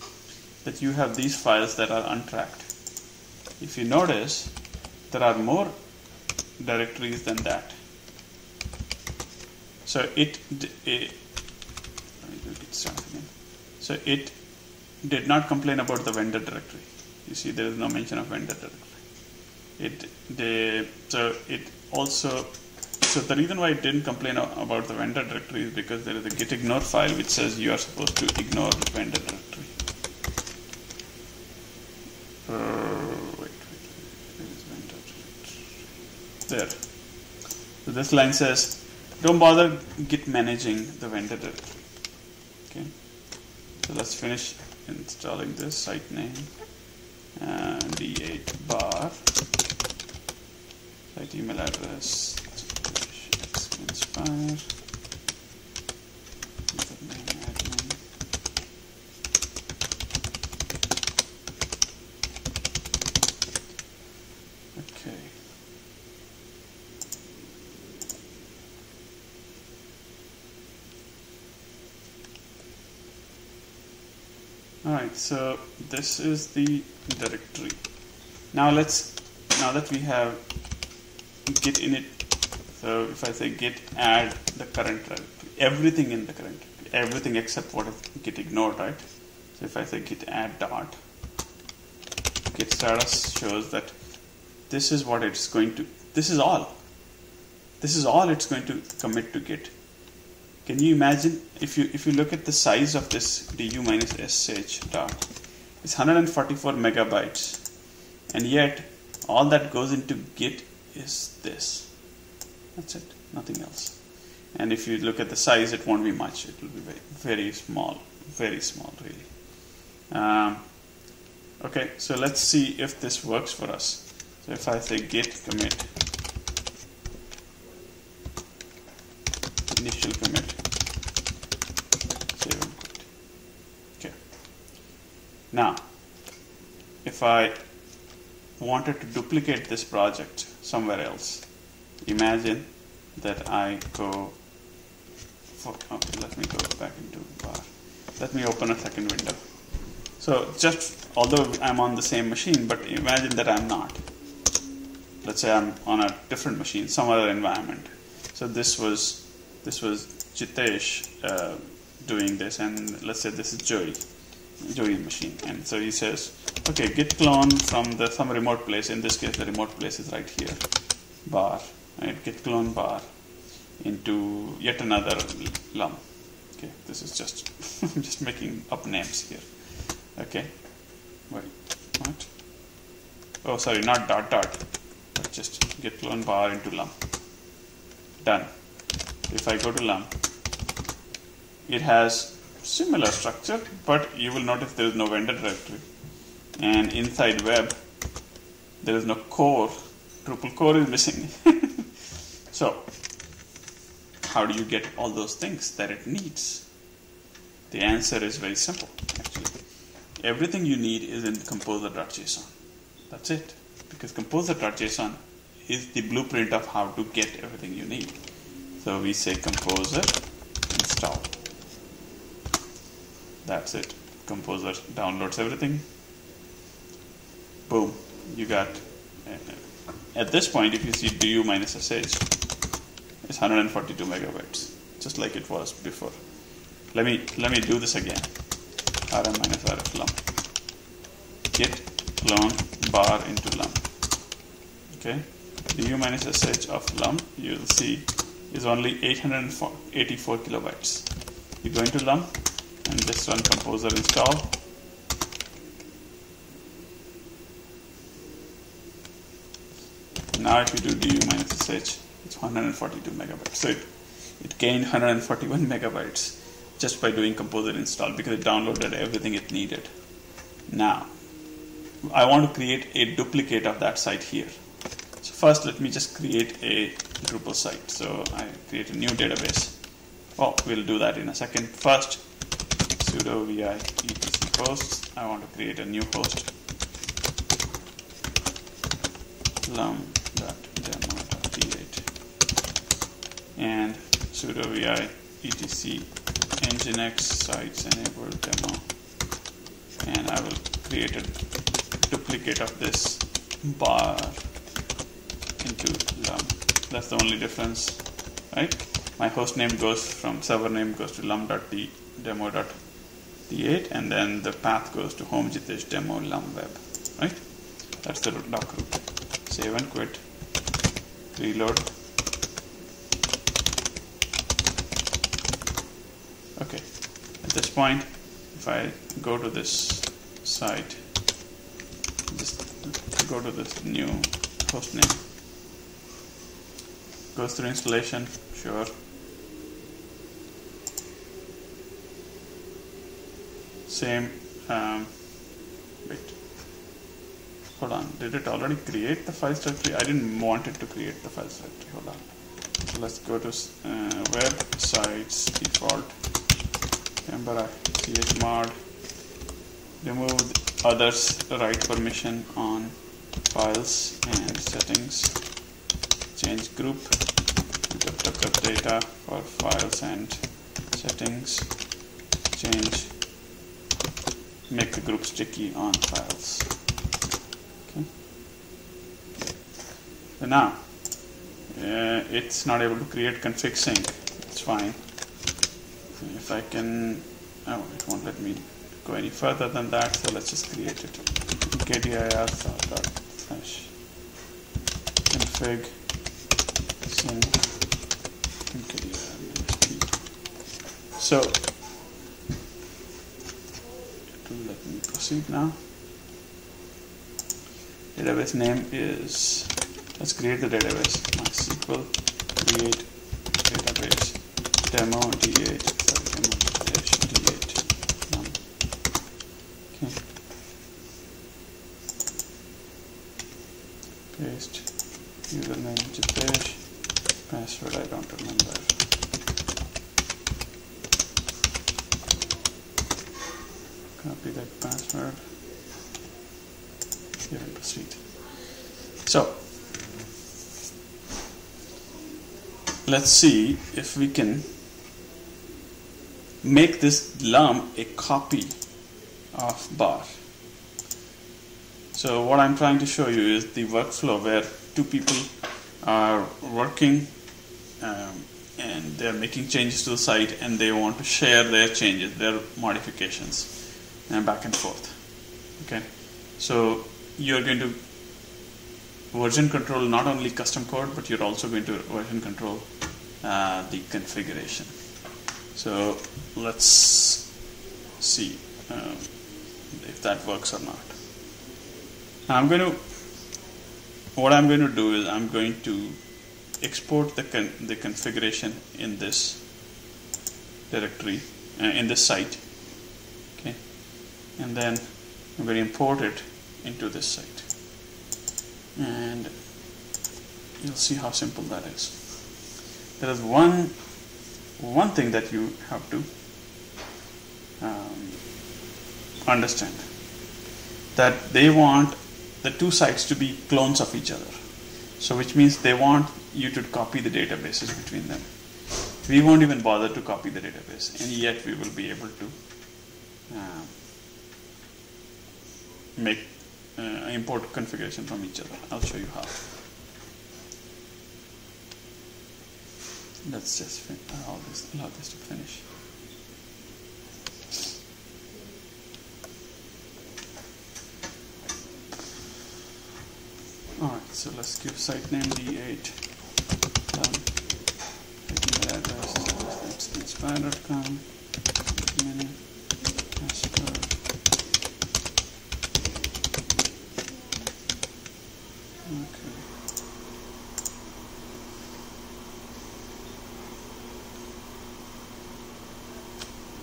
Speaker 1: that you have these files that are untracked if you notice there are more directories than that so it, it so it did not complain about the vendor directory. You see, there is no mention of vendor directory. it so it also so the reason why it didn't complain about the vendor directory is because there is a git ignore file which says you are supposed to ignore the vendor directory. Uh, wait, wait, vendor directory? There. So this line says, don't bother git managing the vendor directory. Okay. So let's finish installing this site name uh, and d8 bar site email address okay Alright, so this is the directory. Now let's, now that we have git init, so if I say git add the current directory, everything in the current, everything except what is git ignored, right? So if I say git add dot, git status shows that this is what it's going to, this is all. This is all it's going to commit to git. Can you imagine if you if you look at the size of this du minus sh dot, it's 144 megabytes, and yet all that goes into Git is this. That's it, nothing else. And if you look at the size, it won't be much. It will be very very small, very small, really. Um, okay, so let's see if this works for us. So if I say git commit initial commit save and quit okay. Now if I wanted to duplicate this project somewhere else imagine that I go for, okay, let me go back into bar. Let me open a second window. So just although I'm on the same machine but imagine that I'm not. Let's say I'm on a different machine some other environment. So this was this was Jitesh uh, doing this, and let's say this is Joey, Joey's machine, and so he says, okay, git clone from the some remote place. In this case, the remote place is right here, bar, right? Git clone bar into yet another lum. Okay, this is just just making up names here. Okay, wait, what? Oh, sorry, not dot dot, but just git clone bar into lum. Done if I go to LUM, it has similar structure, but you will notice there is no vendor directory. And inside web, there is no core. Drupal core is missing. so, how do you get all those things that it needs? The answer is very simple, actually. Everything you need is in composer.json. That's it. Because composer.json is the blueprint of how to get everything you need. So we say composer install. That's it. Composer downloads everything. Boom. You got. Uh, at this point, if you see du minus sh, it's 142 megabytes, just like it was before. Let me let me do this again. rm minus rf lum. Git clone bar into lum. Okay. du minus sh of lum. You'll see is only 884 kilobytes. You go into LUM and just run composer install. Now if you do du minus sh, it's 142 megabytes. So it, it gained 141 megabytes just by doing composer install because it downloaded everything it needed. Now, I want to create a duplicate of that site here. First let me just create a Drupal site. So I create a new database. Well, we'll do that in a second. First, sudo vi etc hosts. I want to create a new host. lum.demo.d8 and sudo vi etc nginx sites enable demo and I will create a duplicate of this bar into lum. That's the only difference right? My host name goes from server name goes to lum.demo.d8 and then the path goes to home jitesh demo lum web right? That's the doc root. Save and quit. Reload. Okay. At this point if I go to this site just go to this new host name goes through installation sure. Same um, wait. Hold on did it already create the files directory? I didn't want it to create the files directory hold on. So let's go to uh, web sites default. Canberra chmod remove others write permission on files and settings change group data for files and settings change make the group sticky on files. Okay. So now uh, it's not able to create config sync. It's fine. If I can, oh, it won't let me go any further than that. So let's just create it. kdir slash config sync me proceed now. Database name is, let's create the database, MySQL create database demo d8, sorry, demo dash d8 num. Okay. Paste username Jitesh, password I don't remember. copy that password here and proceed. So let's see if we can make this lum a copy of bar. So what I'm trying to show you is the workflow where two people are working um, and they're making changes to the site and they want to share their changes, their modifications and back and forth. Okay, so you're going to version control not only custom code, but you're also going to version control uh, the configuration. So let's see um, if that works or not. I'm going to what I'm going to do is I'm going to export the con the configuration in this directory uh, in this site okay, and then I'm going to import it into this site and you'll see how simple that is. There is one one thing that you have to um, understand that they want the two sites to be clones of each other. So which means they want you to copy the databases between them. We won't even bother to copy the database and yet we will be able to um, make uh, import configuration from each other. I'll show you how. Let's just allow this, allow this to finish. Alright, so let's give site name d8 um, the address, inspire.com, menu, password, Okay.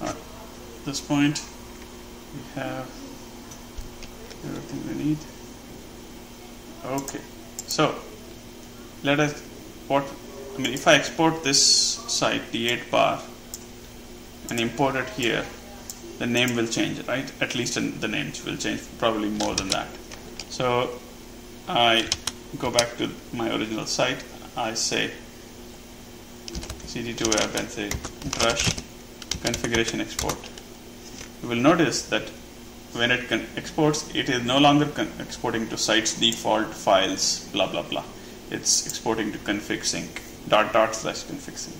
Speaker 1: At this point, we have everything we need. Okay, so let us what I mean if I export this site d8 bar and import it here, the name will change, right? At least the names will change, probably more than that. So I go back to my original site, I say cd2 web and say drush configuration export. You will notice that when it exports, it is no longer exporting to site's default files, blah blah blah. It's exporting to config sync dot dot slash config sync,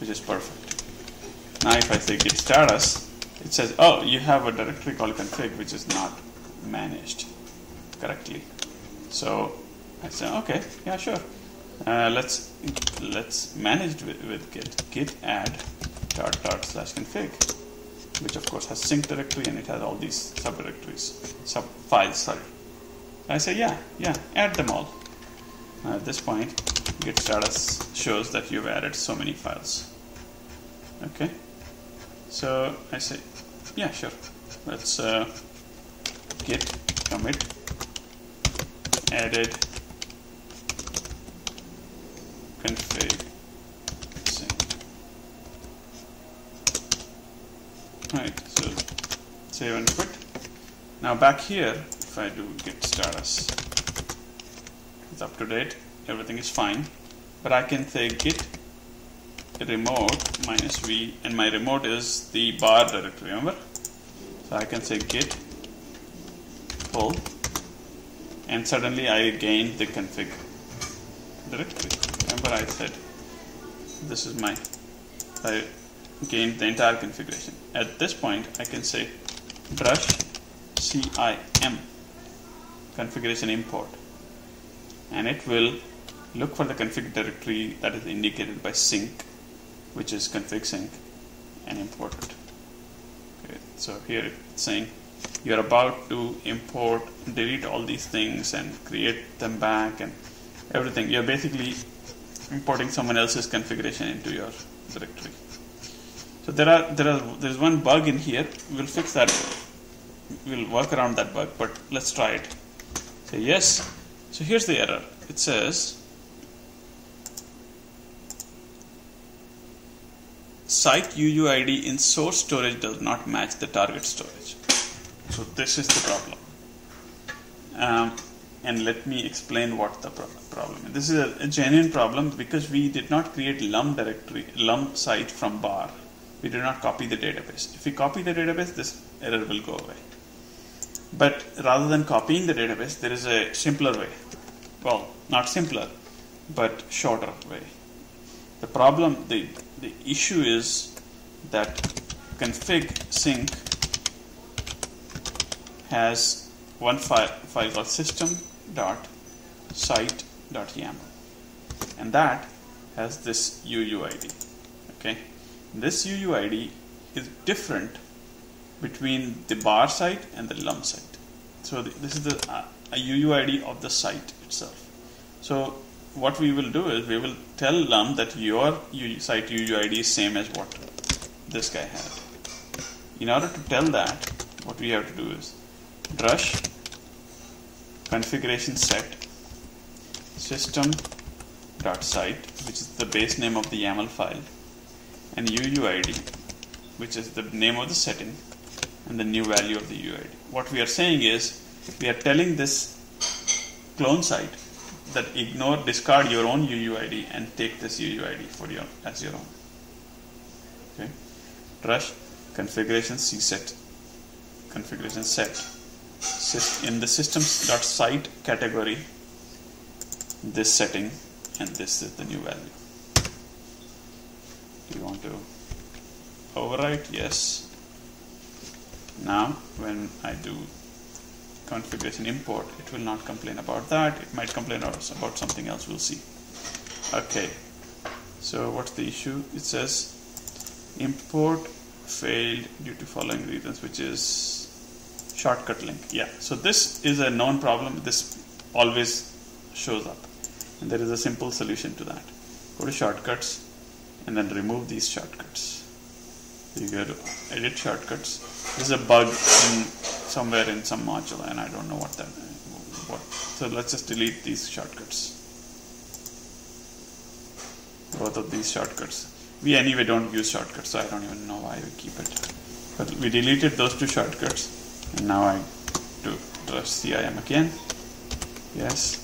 Speaker 1: which is perfect. Now if I say git status, it says, oh, you have a directory called config which is not managed correctly. So I say, okay, yeah, sure. Uh, let's let's manage it with, with git git add dot dot slash config, which of course has sync directory and it has all these subdirectories, sub files. Sorry. I say, yeah, yeah, add them all. Uh, at this point, git status shows that you've added so many files. Okay. So I say, yeah, sure. Let's uh, git commit added config sync. Right, so save and quit. Now back here, if I do git status, it's up to date, everything is fine. But I can say git remote minus v, and my remote is the bar directory, remember? So I can say git pull, and suddenly I gained the config directory. Remember I said this is my, I gained the entire configuration. At this point, I can say drush CIM configuration import and it will look for the config directory that is indicated by sync which is config sync and import it. Okay, so here it's saying you're about to import, delete all these things and create them back and everything. You're basically importing someone else's configuration into your directory. So there are there are there's one bug in here. We'll fix that. We'll work around that bug, but let's try it. Say yes. So here's the error. It says site UUID in source storage does not match the target storage. So this is the problem. Um, and let me explain what the problem is. This is a, a, genuine problem because we did not create lum directory, lum site from bar. We did not copy the database. If we copy the database, this error will go away. But rather than copying the database, there is a simpler way. Well, not simpler, but shorter way. The problem, the, the issue is that config sync has one file, file called system dot site dot yaml and that has this UUID okay this UUID is different between the bar site and the lum site. So this is the uh, UUID of the site itself. So what we will do is we will tell lum that your site UUID is same as what this guy had. In order to tell that what we have to do is drush configuration set system dot site which is the base name of the YAML file and UUID which is the name of the setting and the new value of the UUID. What we are saying is we are telling this clone site that ignore discard your own UUID and take this UUID for your as your own. Okay. Drush configuration set configuration set in the systems.site category this setting and this is the new value. You want to overwrite? Yes. Now when I do configuration import it will not complain about that. It might complain about something else. We'll see. Okay. So what's the issue? It says import failed due to following reasons which is shortcut link. Yeah. So this is a known problem. This always shows up. And there is a simple solution to that. Go to shortcuts and then remove these shortcuts. You go to edit shortcuts. There's a bug in somewhere in some module and I don't know what that what so let's just delete these shortcuts. Both of these shortcuts. We anyway don't use shortcuts so I don't even know why we keep it. But we deleted those two shortcuts and now I do drush CIM again. Yes.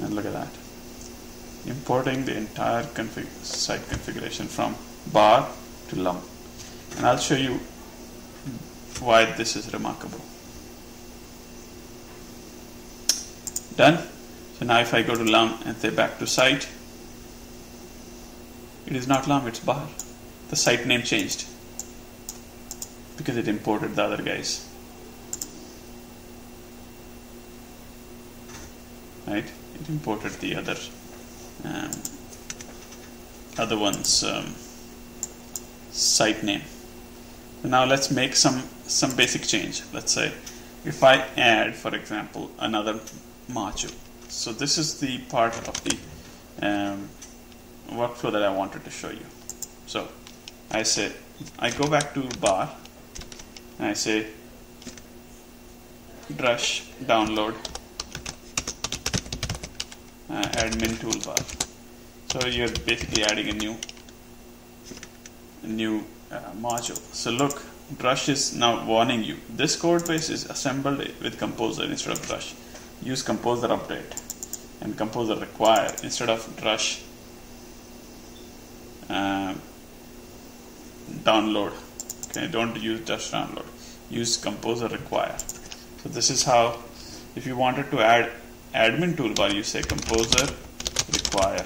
Speaker 1: And look at that importing the entire config site configuration from bar to lum and I'll show you why this is remarkable. Done. So now if I go to lum and say back to site it is not lum it's bar. The site name changed because it imported the other guys. Right? It imported the other um, other one's um, site name. Now let's make some some basic change. Let's say if I add, for example, another module. So this is the part of the um, workflow that I wanted to show you. So I say I go back to bar and I say drush download admin toolbar. So you're basically adding a new a new uh, module. So look, Drush is now warning you. This code base is assembled with Composer instead of Drush. Use Composer update and Composer require instead of Drush uh, download. Okay, don't use Drush download. Use Composer require. So this is how, if you wanted to add admin toolbar, you say Composer require.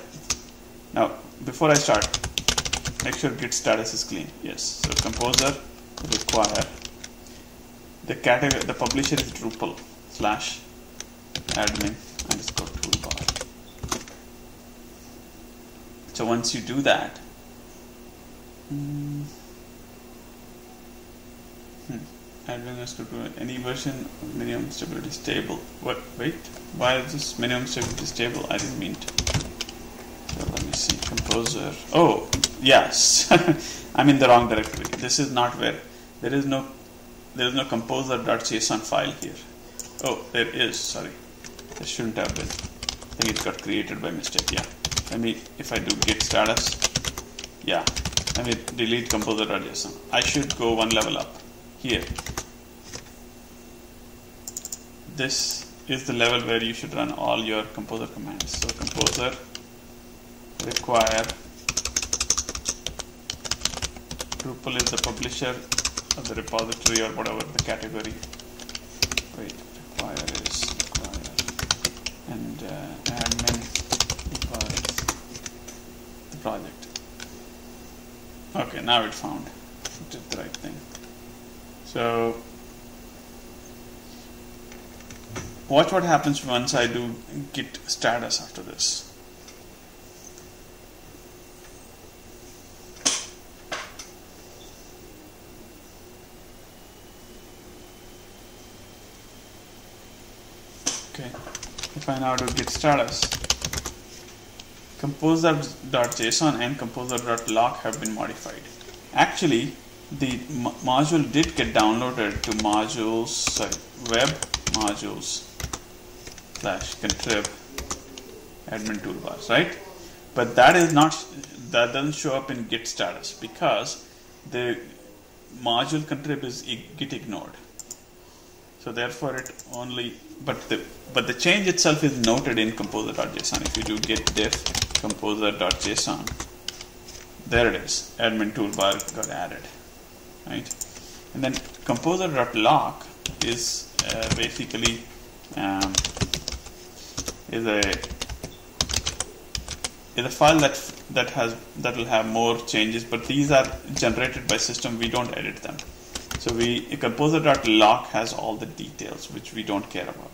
Speaker 1: Now, before I start, make sure git status is clean. Yes. So Composer require. The category, the publisher is Drupal slash admin underscore toolbar. So once you do that, hmm, admin underscore toolbar, any version of minimum stability stable. What? Wait, why is this minimum stability stable? I didn't mean to. So let me see. Composer. Oh, yes. I'm in the wrong directory. This is not where there is no there is no composer.json file here. Oh, there is. Sorry, there shouldn't have been. I think it got created by mistake. Yeah. Let me if I do git status. Yeah. Let me delete composer.json. I should go one level up here. This is the level where you should run all your composer commands. So composer require Drupal is the publisher of the repository or whatever the category. Wait, require is require and uh, admin requires the project. Okay, now it found it did the right thing. So watch what happens once I do git status after this. Okay, if I now do git status, composer.json and composer.lock have been modified. Actually, the module did get downloaded to modules, sorry, web modules slash contrib admin toolbars, right? But that is not, that doesn't show up in git status because the module contrib is git ignored. So therefore it only, but the but the change itself is noted in composer.json. If you do git diff composer.json, there it is. Admin toolbar got added, right? And then composer.lock is uh, basically um, is a is a file that that has that will have more changes, but these are generated by system. We don't edit them. So we composer.lock has all the details which we don't care about,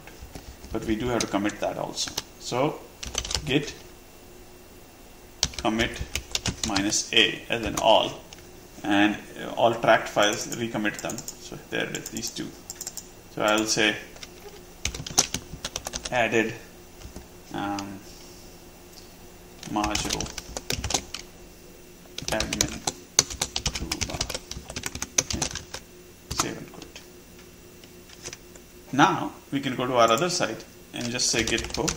Speaker 1: but we do have to commit that also. So git commit minus a as in all, and all tracked files recommit them. So there it is, these two. So I'll say added um, module admin save and quit. Now we can go to our other site and just say git pull.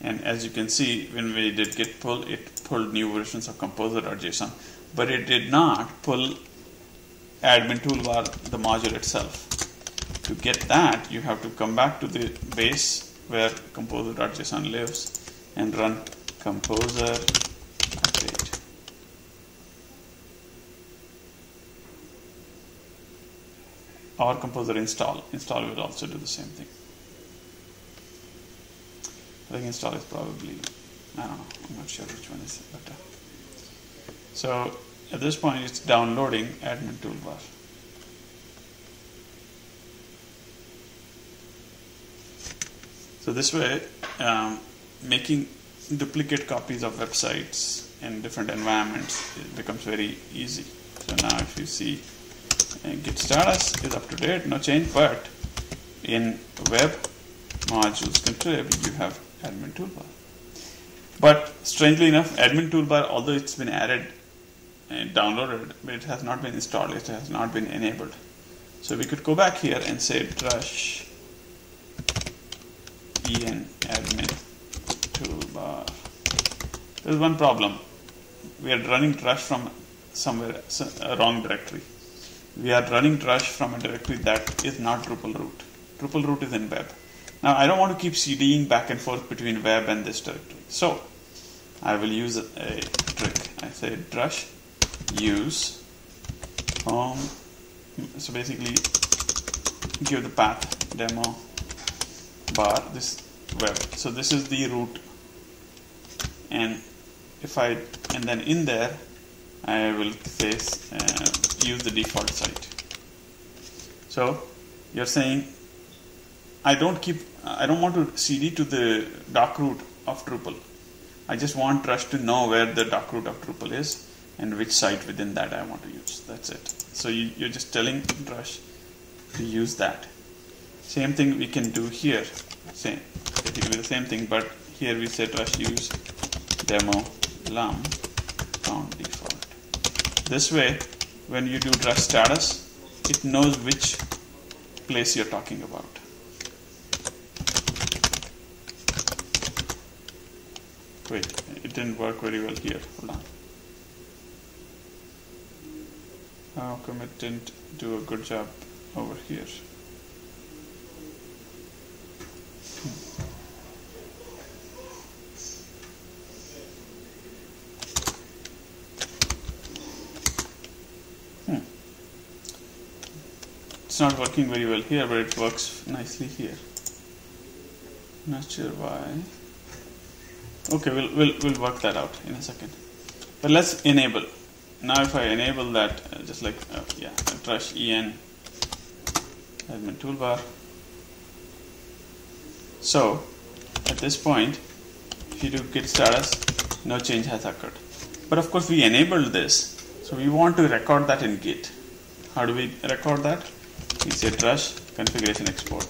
Speaker 1: And as you can see, when we did git pull, it pulled new versions of composer.json, but it did not pull admin toolbar, the module itself. To get that, you have to come back to the base where composer.json lives and run composer update. or composer install. Install will also do the same thing. I think install is probably, I don't know, I'm not sure which one is better. So at this point it's downloading admin toolbar. So this way, um, making duplicate copies of websites in different environments becomes very easy. So now if you see uh, Git status is up to date, no change, but in web modules contrib you have admin toolbar. But strangely enough, admin toolbar, although it's been added downloaded, but it has not been installed, it has not been enabled. So we could go back here and say drush en admin toolbar. There's one problem. We are running drush from somewhere, a wrong directory. We are running drush from a directory that is not Drupal root. Drupal root is in web. Now I don't want to keep CDing back and forth between web and this directory. So I will use a trick. I say drush use home. So basically give the path demo bar this web. So this is the root and if I and then in there I will say uh, use the default site. So you're saying I don't keep I don't want to cd to the doc root of Drupal. I just want Drush to know where the doc root of Drupal is and which site within that I want to use. That's it. So you, are just telling Drush to use that. Same thing we can do here. Same, basically the same thing, but here we say Drush use demo lum found default. This way, when you do Drush status, it knows which place you're talking about. Wait, it didn't work very well here. Hold on. How come it didn't do a good job over here? Hmm. It's not working very well here, but it works nicely here. Not sure why. Okay, we'll, we'll, we'll work that out in a second. But let's enable. Now if I enable that, uh, just like, uh, yeah, drush en admin toolbar. So, at this point, if you do git status, no change has occurred. But of course we enabled this, so we want to record that in git. How do we record that? We say drush configuration export.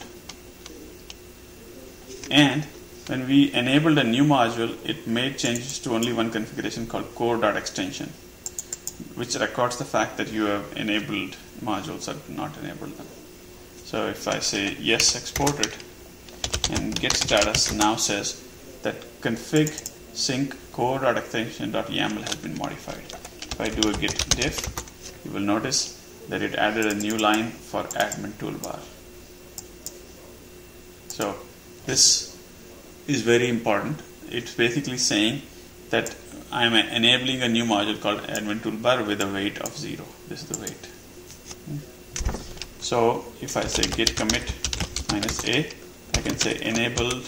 Speaker 1: And when we enabled a new module, it made changes to only one configuration called core.extension, which records the fact that you have enabled modules or not enabled them. So if I say yes exported and git status now says that config sync core.extension.yaml has been modified. If I do a git diff, you will notice that it added a new line for admin toolbar. So this is very important. It's basically saying that I'm enabling a new module called admin toolbar with a weight of zero. This is the weight. So if I say git commit minus a, I can say enabled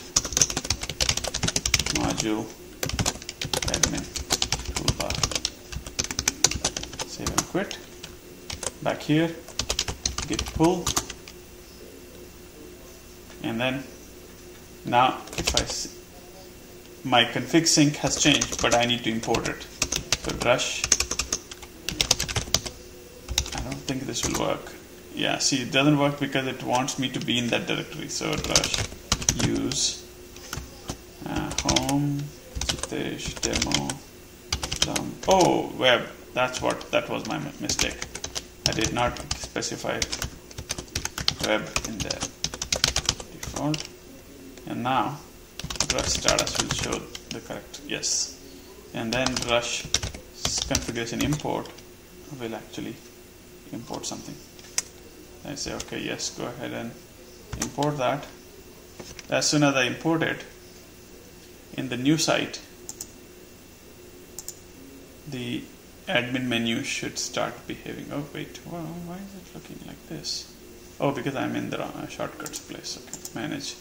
Speaker 1: module admin toolbar. Save and quit. Back here, git pull, and then now, if I my config sync has changed, but I need to import it. So drush. I don't think this will work. Yeah, see, it doesn't work because it wants me to be in that directory. So drush use uh, home Sitesh demo. Um, oh, web. That's what. That was my mistake. I did not specify web in there. Default and now drush status will show the correct yes. And then drush configuration import will actually import something. I say okay yes go ahead and import that. As soon as I import it in the new site the admin menu should start behaving. Oh wait well, why is it looking like this? Oh because I'm in the uh, shortcuts place. Okay manage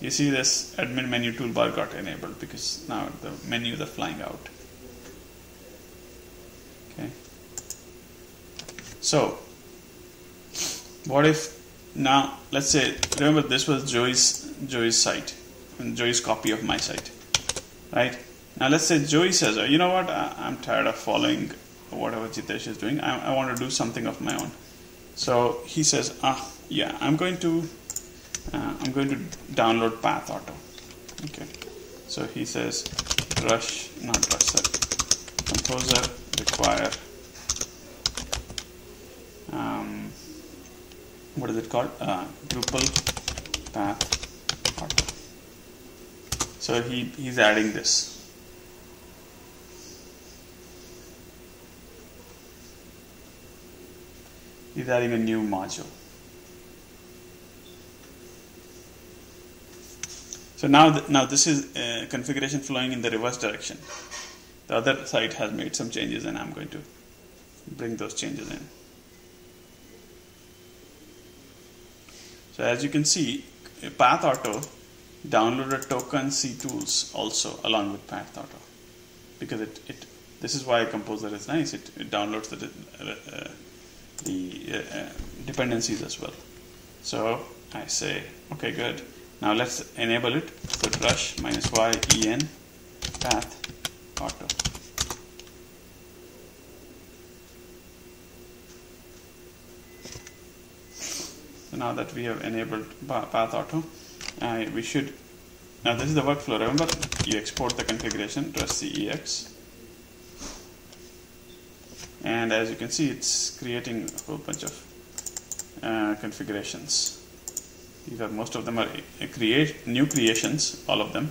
Speaker 1: you see this admin menu toolbar got enabled because now the menus are flying out. Okay. So, what if now let's say remember this was Joey's Joey's site. And Joey's copy of my site, right? Now let's say Joey says, oh, you know what, I, am tired of following whatever Jitesh is doing. I, I, want to do something of my own. So he says, ah, yeah, I'm going to, uh, I'm going to download Path Auto. Okay. So he says, Drush, not Drush, sorry. Composer require, um, what is it called? Uh, Drupal Path Auto. So he, he's adding this. He's adding a new module. So now, th now this is uh, configuration flowing in the reverse direction. The other side has made some changes and I'm going to bring those changes in. So as you can see, Path Auto downloaded token C tools also along with Path Auto because it, it this is why Composer is nice. It, it downloads the uh, the uh, uh, dependencies as well. So I say, okay, good. Now let's enable it. So drush minus y en path auto. So now that we have enabled path auto, uh, we should. Now this is the workflow. Remember, you export the configuration drush cex and as you can see it's creating a whole bunch of uh, configurations these are most of them are uh, create new creations all of them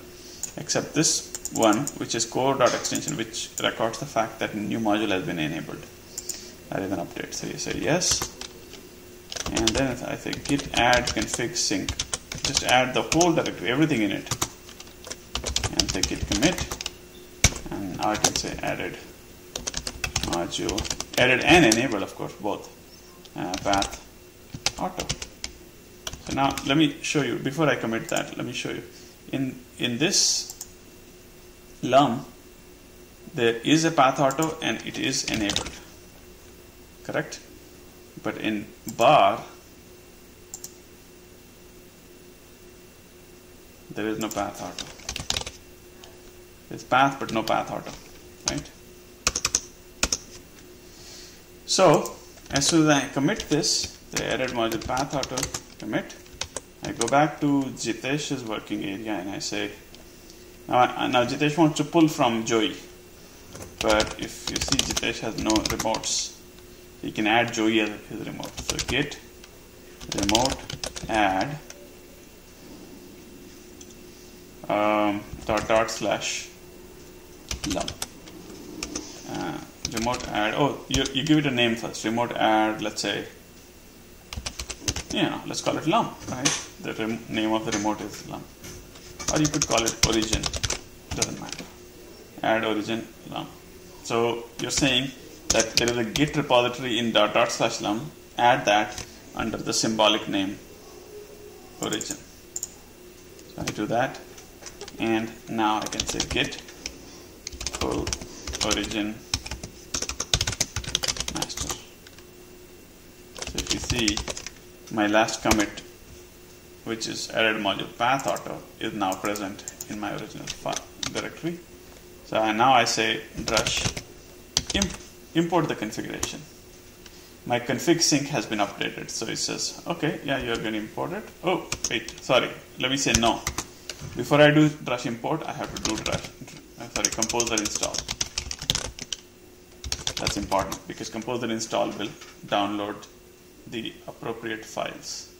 Speaker 1: except this one which is core.extension which records the fact that new module has been enabled. That is an update. So you say yes. And then I say git add config sync just add the whole directory everything in it and say git commit. And now I can say added module added and enabled of course both uh, path auto so now let me show you before I commit that let me show you. In in this lum there is a path auto and it is enabled. Correct? But in bar there is no path auto. There's path but no path auto right? So as soon as I commit this, the added module path auto commit, I go back to Jitesh's working area and I say, now, now Jitesh wants to pull from Joey, but if you see Jitesh has no remotes, he can add Joey as his remote. So git remote add um, dot dot slash lum. Uh, remote add oh you, you give it a name first remote add let's say yeah let's call it lum right? The name of the remote is lum or you could call it origin doesn't matter. Add origin lum so you're saying that there is a git repository in dot dot slash lum add that under the symbolic name origin. So I do that and now I can say git pull origin master. So if you see my last commit which is added module path auto is now present in my original file directory. So now I say drush imp import the configuration. My config sync has been updated. So it says okay yeah you're going to import it oh wait sorry let me say no. Before I do drush import I have to do drush sorry composer install. That's important because composer install will download the appropriate files.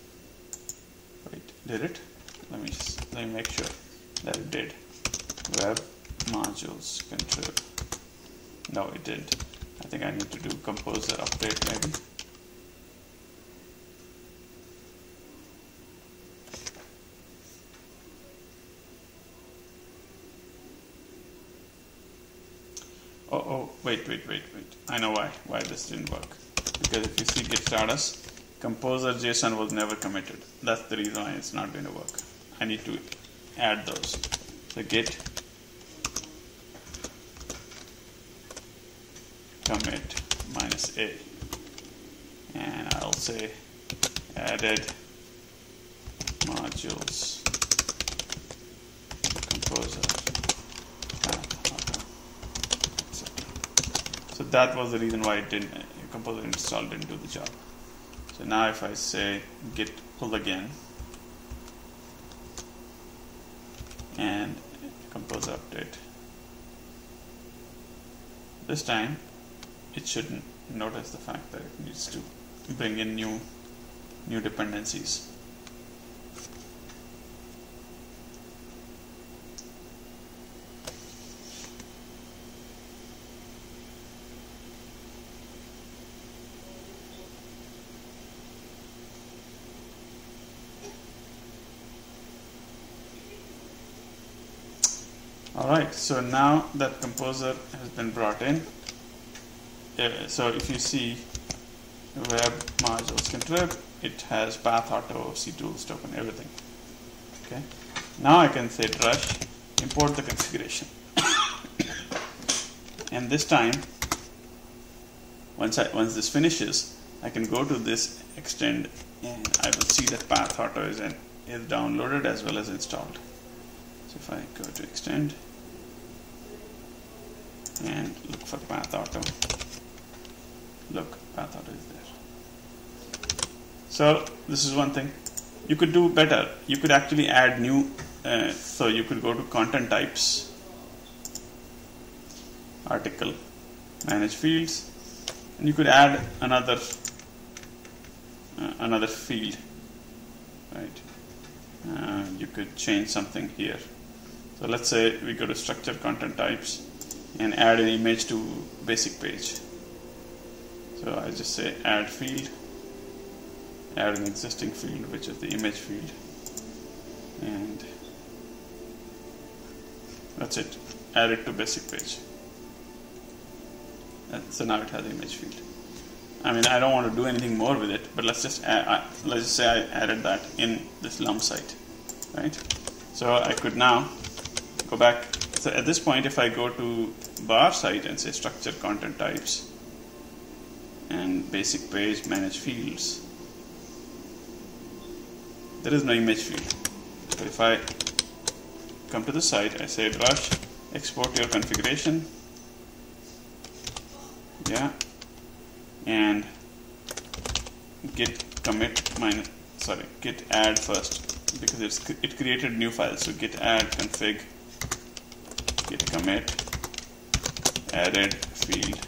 Speaker 1: Wait, did it? Let me let me make sure that it did. Web modules contrib. No, it didn't. I think I need to do composer update maybe. Oh, oh, wait, wait, wait, wait. I know why, why this didn't work because if you see git status composer json was never committed. That's the reason why it's not going to work. I need to add those. So git commit minus a. And I'll say added modules composer. Ah, so that was the reason why it didn't composer install didn't do the job. So now if I say git pull again and composer update this time it shouldn't notice the fact that it needs to bring in new new dependencies Alright, so now that composer has been brought in, uh, so if you see web modules contrib, it has path auto, ctools token, everything. Okay. Now I can say drush, import the configuration. and this time, once I once this finishes, I can go to this extend and I will see that path auto is, in, is downloaded as well as installed. So if I go to extend and look for path auto, look, path auto is there. So this is one thing. You could do better. You could actually add new, uh, so you could go to content types, article, manage fields, and you could add another uh, another field, right? Uh, you could change something here. So let's say we go to structure content types and add an image to basic page. So I just say add field, add an existing field which is the image field and that's it. Add it to basic page. So now it has image field. I mean, I don't want to do anything more with it, but let's just add, I, let's just say I added that in this LUM site, right? So I could now go back. So at this point, if I go to bar site and say structure content types and basic page manage fields, there is no image field. So if I come to the site, I say drush, export your configuration, yeah, and git commit minus sorry git add first because it's it created new file so git add config git commit added field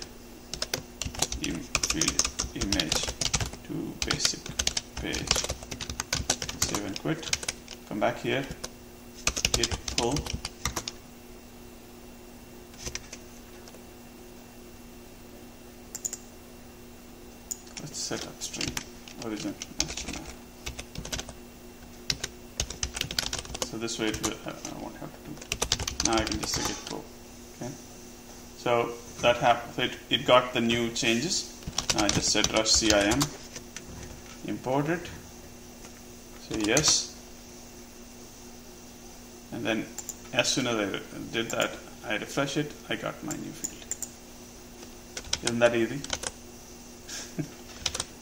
Speaker 1: Im field image to basic page. Save and quit come back here. Git pull. Let's set upstream origin master so this way it will, I won't have to do now I can just say git pull okay. So that happened it, it got the new changes. Now I just said drush cim import it say yes. And then as soon as I did that I refresh it I got my new field. Isn't that easy?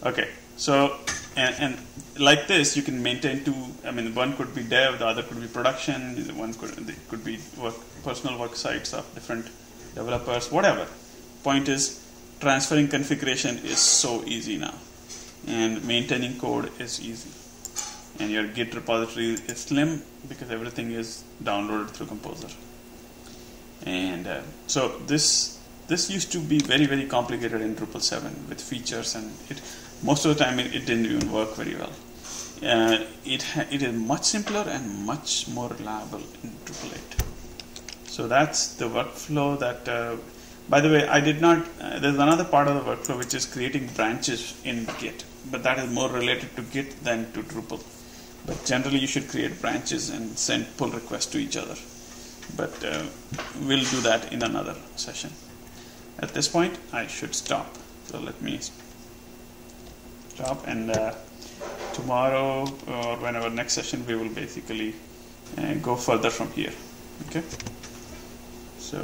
Speaker 1: Okay, so and, and, like this, you can maintain two. I mean, one could be dev, the other could be production. One could could be work, personal work sites of different developers, whatever. Point is, transferring configuration is so easy now, and maintaining code is easy. And your Git repository is slim because everything is downloaded through Composer. And uh, so this this used to be very very complicated in Drupal 7 with features and it most of the time it, it didn't even work very well. Uh, it, it is much simpler and much more reliable in Drupal 8. So that's the workflow that, uh, by the way, I did not, uh, there's another part of the workflow which is creating branches in Git, but that is more related to Git than to Drupal. But generally you should create branches and send pull requests to each other. But uh, we'll do that in another session. At this point, I should stop. So let me stop and uh, tomorrow or whenever next session we will basically uh, go further from here. Okay? So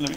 Speaker 1: let me